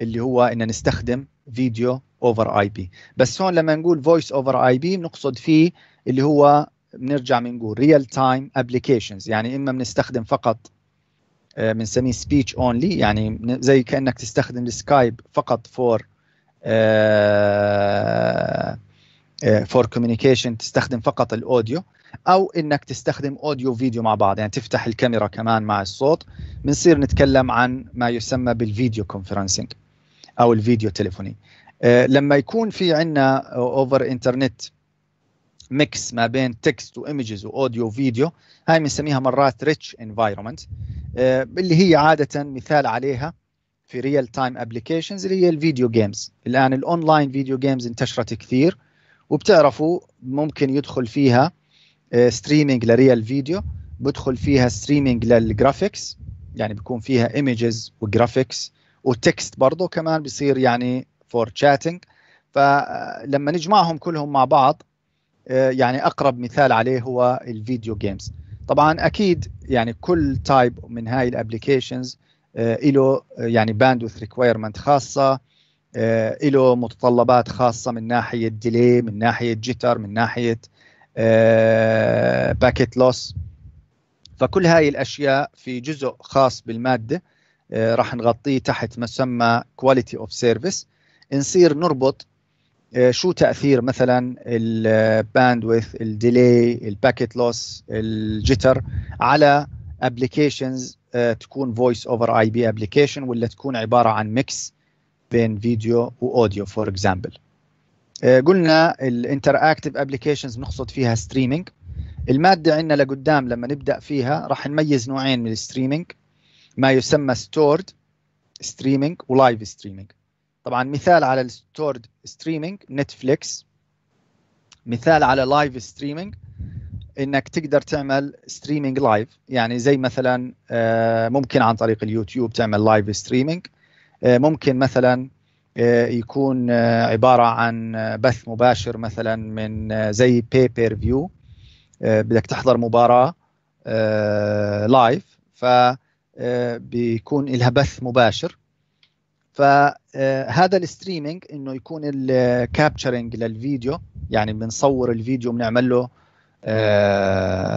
اللي هو إن نستخدم video over IP بس هون لما نقول voice over IP بنقصد فيه اللي هو بنرجع بنقول real time applications يعني إما بنستخدم فقط بنسميه speech only يعني زي كأنك تستخدم السكايب فقط for for communication تستخدم فقط ال audio أو إنك تستخدم audio video مع بعض. يعني تفتح الكاميرا كمان مع الصوت بنصير نتكلم عن ما يسمى بال video conferencing أو ال video telephony. آه، لما يكون في عندنا over Internet mix ما بين text و images و audio و video هاي بنسميها مرات rich environment اللي هي عادة مثال عليها في real time applications اللي هي ال video games الآن ال online video games انتشرت كثير. وبتعرفوا ممكن يدخل فيها streaming ل real video بدخل فيها streaming لل graphics يعني بيكون فيها images و graphics و text برضه كمان بيصير يعني for chatting فلما نجمعهم كلهم مع بعض آه، يعني أقرب مثال عليه هو ال video games طبعا أكيد يعني كل type من هاي ال applications له يعني bandwidth requirement خاصة له متطلبات خاصة من ناحية delay من ناحية jitter من ناحية packet loss. فكل هاي الأشياء في جزء خاص بالمادة راح نغطيه تحت مسمى quality of service نصير نربط شو تأثير مثلا الباندويث الديلي الباكيت لوس الجيتر على applications تكون voice over IP application ولا تكون عبارة عن mix بين video و audio for example قلنا ال interactive applications بنقصد فيها streaming المادة عندنا لقدام لما نبدأ فيها راح نميز نوعين من ال streaming ما يسمى stored streaming و live streaming طبعا مثال على ال stored streaming نتفليكس مثال على live streaming إنك تقدر تعمل streaming live يعني زي مثلا ممكن عن طريق اليوتيوب تعمل live streaming ممكن مثلا يكون عبارة عن بث مباشر مثلا من زي pay per view بدك تحضر مباراة live فبيكون لها بث مباشر. فهذا ال streaming إنه يكون ال capturing لل video يعني بنصور الفيديو بنعمل له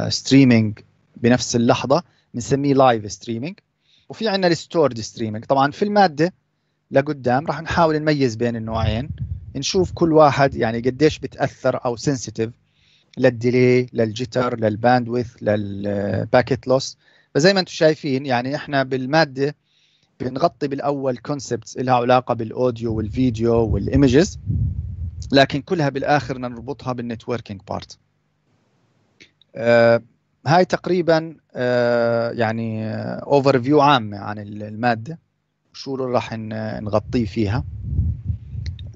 streaming بنفس اللحظة بنسميه live streaming وفي عندنا ال stored streaming طبعا في المادة لقدام راح نحاول نميز بين النوعين نشوف كل واحد يعني قديش بتأثر أو سنسيتيف للديلي للجيتر للباندويث للباكيت لوس. فزي ما أنتم شايفين يعني إحنا بالمادة بنغطي بالأول concepts لها علاقة بال audio وال video وال images لكن كلها بالآخر نربطها بال networking part هاي تقريبا آه يعني overview عامه عن المادة شو راح نغطيه فيها.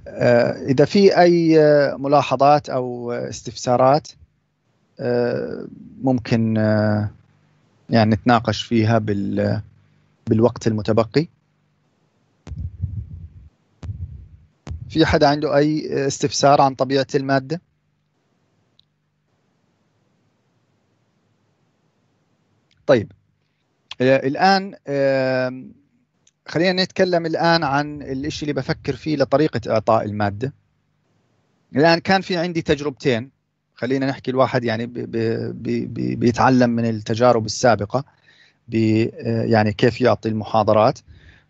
آه إذا في أي ملاحظات أو استفسارات آه ممكن آه يعني نتناقش فيها بال بالوقت المتبقي. في حدا عنده أي استفسار عن طبيعة المادة؟ طيب. الآن خلينا نتكلم الآن عن الشيء اللي بفكر فيه لطريقة إعطاء المادة. الآن كان في عندي تجربتين خلينا نحكي الواحد يعني بي بي بيتعلم من التجارب السابقة يعني كيف يعطي المحاضرات.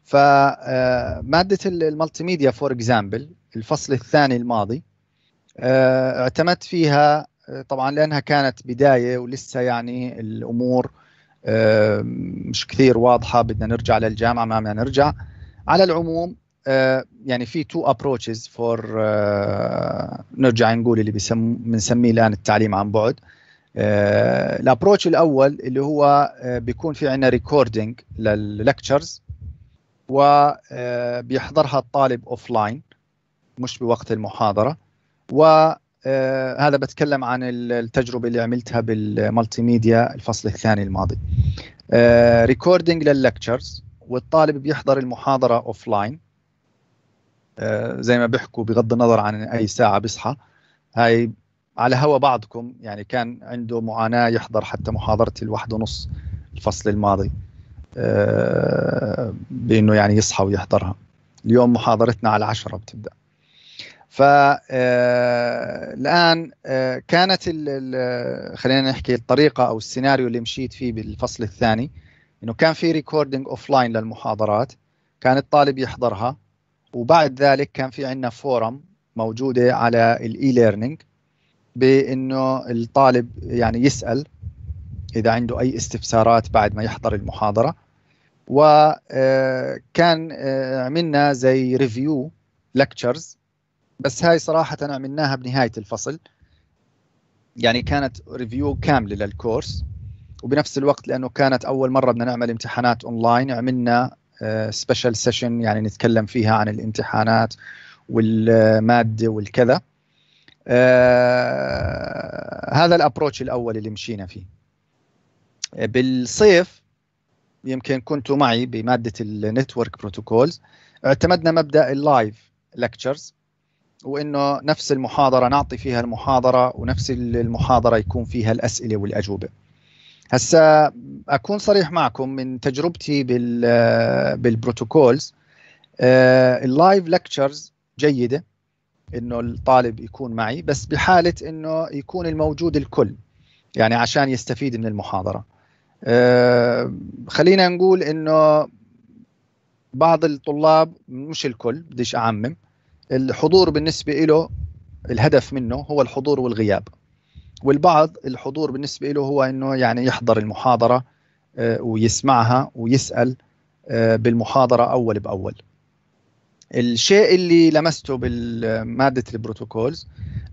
فمادة ال multimedia for example الفصل الثاني الماضي اعتمدت فيها طبعا لأنها كانت بداية ولسه يعني الأمور مش كثير واضحة بدنا نرجع للجامعة ما بدنا نرجع. على العموم يعني في two approaches for نرجع نقول اللي بنسميه الآن التعليم عن بعد. ال approach الأول اللي هو بيكون في عندنا recording لل lectures وبيحضرها الطالب offline مش بوقت المحاضرة. وهذا بتكلم عن التجربة اللي عملتها بال multimedia الفصل الثاني الماضي. recording لل lectures والطالب بيحضر المحاضرة offline زي ما بيحكوا بغض النظر عن أي ساعة بيصحى. هاي على هوا بعضكم يعني كان عنده معاناة يحضر حتى محاضرتي الواحد ونص الفصل الماضي. آه، بإنه يعني يصحى ويحضرها. اليوم محاضرتنا على 10 بتبدأ. فالان كانت خلينا نحكي الطريقة أو السيناريو اللي مشيت فيه بالفصل الثاني إنه كان في recording offline للمحاضرات كان الطالب يحضرها وبعد ذلك كان في عندنا forum موجودة على ال e-learning بإنه الطالب يعني يسأل إذا عنده أي استفسارات بعد ما يحضر المحاضرة. وكان عملنا زي review lectures بس هاي صراحة عملناها بنهاية الفصل. يعني كانت review كاملة للكورس وبنفس الوقت لأنه كانت أول مرة بدنا نعمل امتحانات اونلاين عملنا special session يعني نتكلم فيها عن الامتحانات والمادة والكذا. آه هذا ال approach الأول اللي مشينا فيه. بالصيف يمكن كنتوا معي بمادة ال network protocols اعتمدنا مبدأ ال live lectures وإنه نفس المحاضرة نعطي فيها المحاضرة ونفس المحاضرة يكون فيها الأسئلة والأجوبة. هسا أكون صريح معكم من تجربتي بال بال protocols ال live lectures جيدة إنه الطالب يكون معي بس بحالة إنه يكون الموجود الكل يعني عشان يستفيد من المحاضرة. أه خلينا نقول إنه بعض الطلاب مش الكل بديش أعمم الحضور بالنسبة له الهدف منه هو الحضور والغياب. والبعض الحضور بالنسبة له هو إنه يعني يحضر المحاضرة أه ويسمعها ويسأل أه بالمحاضرة أول بأول. الشيء اللي لمسته بماده البروتوكولز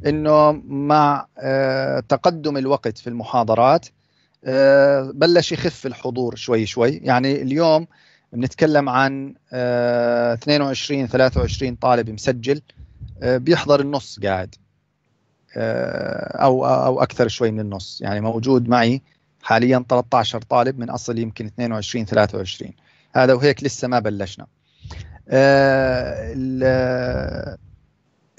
إنه مع تقدم الوقت في المحاضرات بلش يخف الحضور شوي شوي. يعني اليوم بنتكلم عن 22 23 طالب مسجل بيحضر النص قاعد أو أو أكثر شوي من النص. يعني موجود معي حاليا 13 طالب من أصل يمكن 22 23 هذا وهيك لسه ما بلشنا.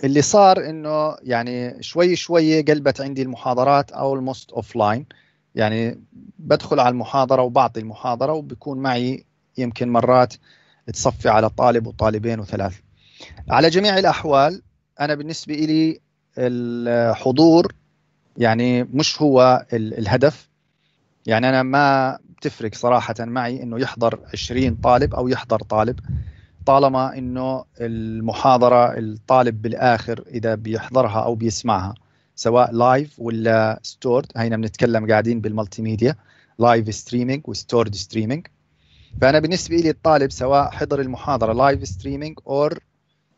اللي صار إنه يعني شوي شوي قلبت عندي المحاضرات أو ال most offline يعني بدخل على المحاضرة وبعطي المحاضرة وبكون معي يمكن مرات تصفي على طالب وطالبين وثلاث. على جميع الأحوال أنا بالنسبة لي الحضور يعني مش هو الهدف. يعني أنا ما بتفرق صراحة معي إنه يحضر 20 طالب أو يحضر طالب. طالما إنه المحاضرة الطالب بالآخر إذا بيحضرها أو بيسمعها سواء live ولا stored هينا بنتكلم قاعدين بال multimedia live streaming و stored streaming فأنا بالنسبة لي الطالب سواء حضر المحاضرة live streaming or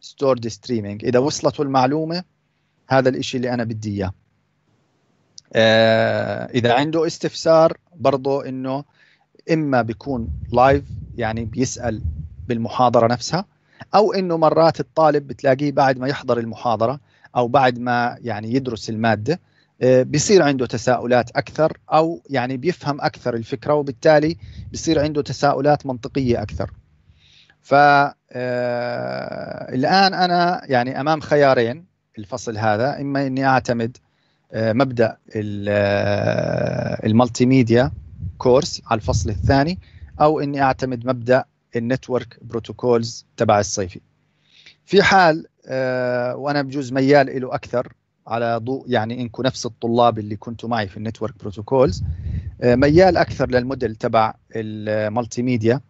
stored streaming إذا وصلته المعلومة هذا الإشي اللي أنا بدي إياه. آه إذا عنده استفسار برضه إنه إما بيكون لايف يعني بيسأل بالمحاضرة نفسها أو إنه مرات الطالب بتلاقيه بعد ما يحضر المحاضرة أو بعد ما يعني يدرس المادة. بيصير عنده تساؤلات أكثر أو يعني بيفهم أكثر الفكرة وبالتالي بيصير عنده تساؤلات منطقية أكثر. فالان أنا يعني أمام خيارين الفصل هذا إما إني أعتمد مبدأ ال multimedia course على الفصل الثاني أو إني أعتمد مبدأ ال network protocols تبع الصيفي. في حال آه وأنا بجوز ميال له أكثر على ضوء يعني انكم نفس الطلاب اللي كنتوا معي في ال network protocols. آه ميال أكثر للموديل تبع ال multimedia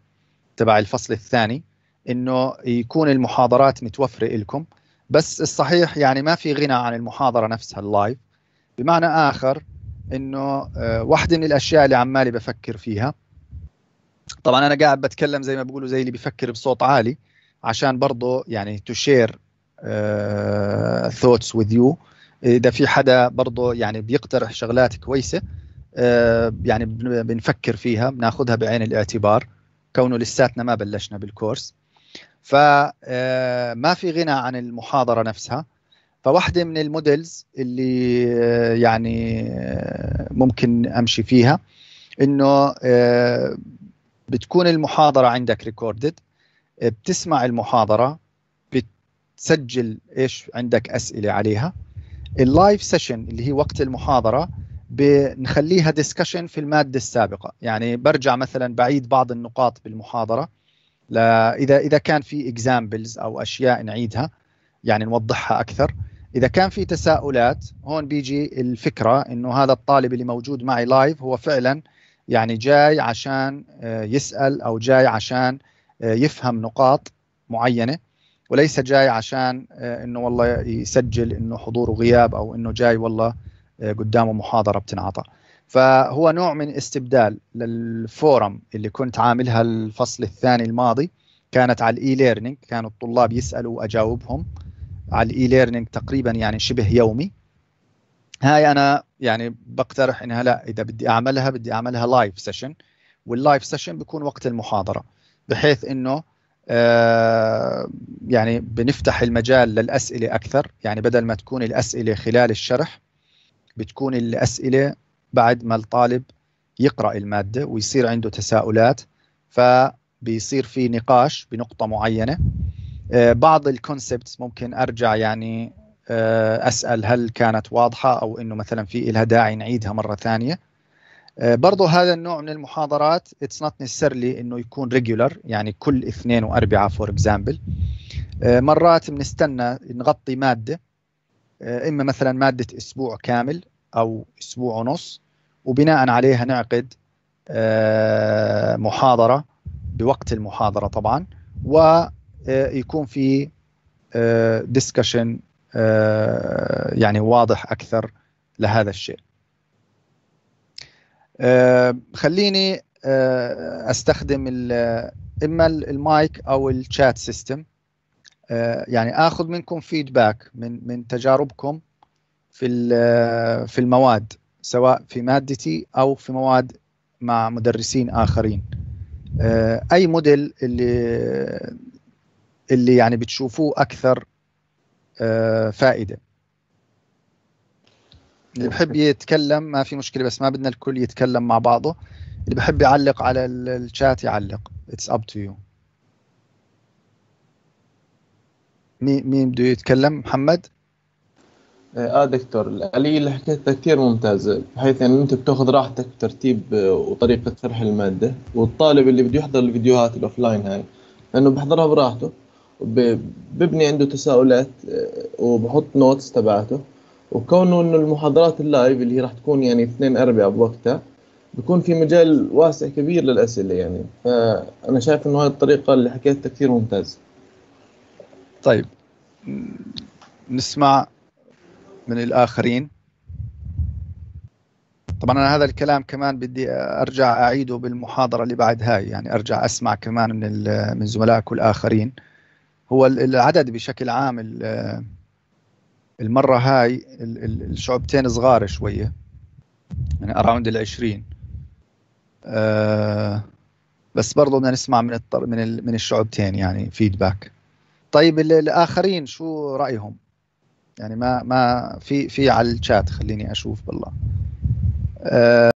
تبع الفصل الثاني إنه يكون المحاضرات متوفرة لكم بس الصحيح يعني ما في غنى عن المحاضرة نفسها ال live. بمعنى آخر إنه آه واحدة من الأشياء اللي عمالي بفكر فيها. طبعا أنا قاعد بتكلم زي ما بيقولوا زي اللي بيفكر بصوت عالي عشان برضه يعني to share thoughts with you إذا في حدا برضه يعني بيقترح شغلات كويسة uh, يعني بنفكر فيها بناخذها بعين الاعتبار. كونه لساتنا ما بلشنا بالكورس. فما في غنى عن المحاضرة نفسها. فواحدة من ال models اللي يعني ممكن أمشي فيها إنه بتكون المحاضرة عندك recorded بتسمع المحاضرة بتسجل إيش عندك أسئلة عليها. ال live session اللي هي وقت المحاضرة بنخليها discussion في المادة السابقة. يعني برجع مثلا بعيد بعض النقاط بالمحاضرة. إذا إذا كان في examples أو أشياء نعيدها يعني نوضحها أكثر. إذا كان في تساؤلات هون بيجي الفكرة إنه هذا الطالب اللي موجود معي live هو فعلا يعني جاي عشان آه، يسأل أو جاي عشان آه، يفهم نقاط معينة. وليس جاي عشان آه، إنه والله يسجل إنه حضور وغياب أو إنه جاي والله قدامه محاضرة بتنعطى. فهو نوع من استبدال لل forum اللي كنت عاملها الفصل الثاني الماضي. كانت على ال e-learning كانوا الطلاب يسألوا وأجاوبهم. على ال e-learning تقريبا يعني شبه يومي. هاي أنا يعني بقترح إنها لا إذا بدي أعملها بدي أعملها live session وال live session بيكون وقت المحاضرة بحيث إنه آه يعني بنفتح المجال للأسئلة أكثر. يعني بدل ما تكون الأسئلة خلال الشرح بتكون الأسئلة بعد ما الطالب يقرأ المادة ويصير عنده تساؤلات فبيصير في نقاش بنقطة معينة. آه بعض ال concepts ممكن أرجع يعني آه، أسأل هل كانت واضحة أو إنه مثلا في لها داعي نعيدها مرة ثانية. آه، برضو هذا النوع من المحاضرات it's not necessarily إنه يكون regular يعني كل اثنين واربعاء for example مرات بنستنى نغطي مادة آه، إما مثلا مادة أسبوع كامل أو أسبوع ونص وبناء عليها نعقد محاضرة بوقت المحاضرة طبعا ويكون في discussion آه، يعني واضح أكثر لهذا الشيء. آه، خليني آه، أستخدم إما المايك أو ال chat system يعني آخذ منكم feedback من من تجاربكم في في المواد سواء في مادتي أو في مواد مع مدرسين آخرين. أي موديل اللي اللي يعني بتشوفوه أكثر آه، فائدة. اللي بحب يتكلم ما في مشكلة بس ما بدنا الكل يتكلم مع بعضه. اللي بحب يعلق على الشات يعلق. it's up to you مين مين بده يتكلم؟ محمد؟ آه, آه، دكتور. الآلية اللي حكيتها كثير ممتازة بحيث يعني أنت بتاخذ راحتك بترتيب آه، وطريقة شرح المادة. والطالب اللي بده يحضر الفيديوهات ال offline هاي لأنه بحضرها براحته ببني عنده تساؤلات آه، وبحط notes تبعته. وكونه إنه المحاضرات ال live اللي هي راح تكون يعني اثنين اربعاء بوقتها بكون في مجال واسع كبير للأسئلة يعني. فأنا شايف إنه هاي الطريقة اللي حكيتها كثير ممتازه طيب. نسمع من الآخرين. طبعا أنا هذا الكلام كمان بدي أرجع أعيده بالمحاضرة اللي بعد هاي يعني أرجع أسمع كمان من من زملائك الآخرين. هو العدد بشكل عام المرة هاي الشعبتين صغار شوية. يعني اراوند ال 20 آه، بس برضه بدنا نسمع من من من الشعبتين يعني فيدباك طيب الآخرين شو رأيهم؟ يعني ما ما في في على الشات خليني أشوف بالله. آه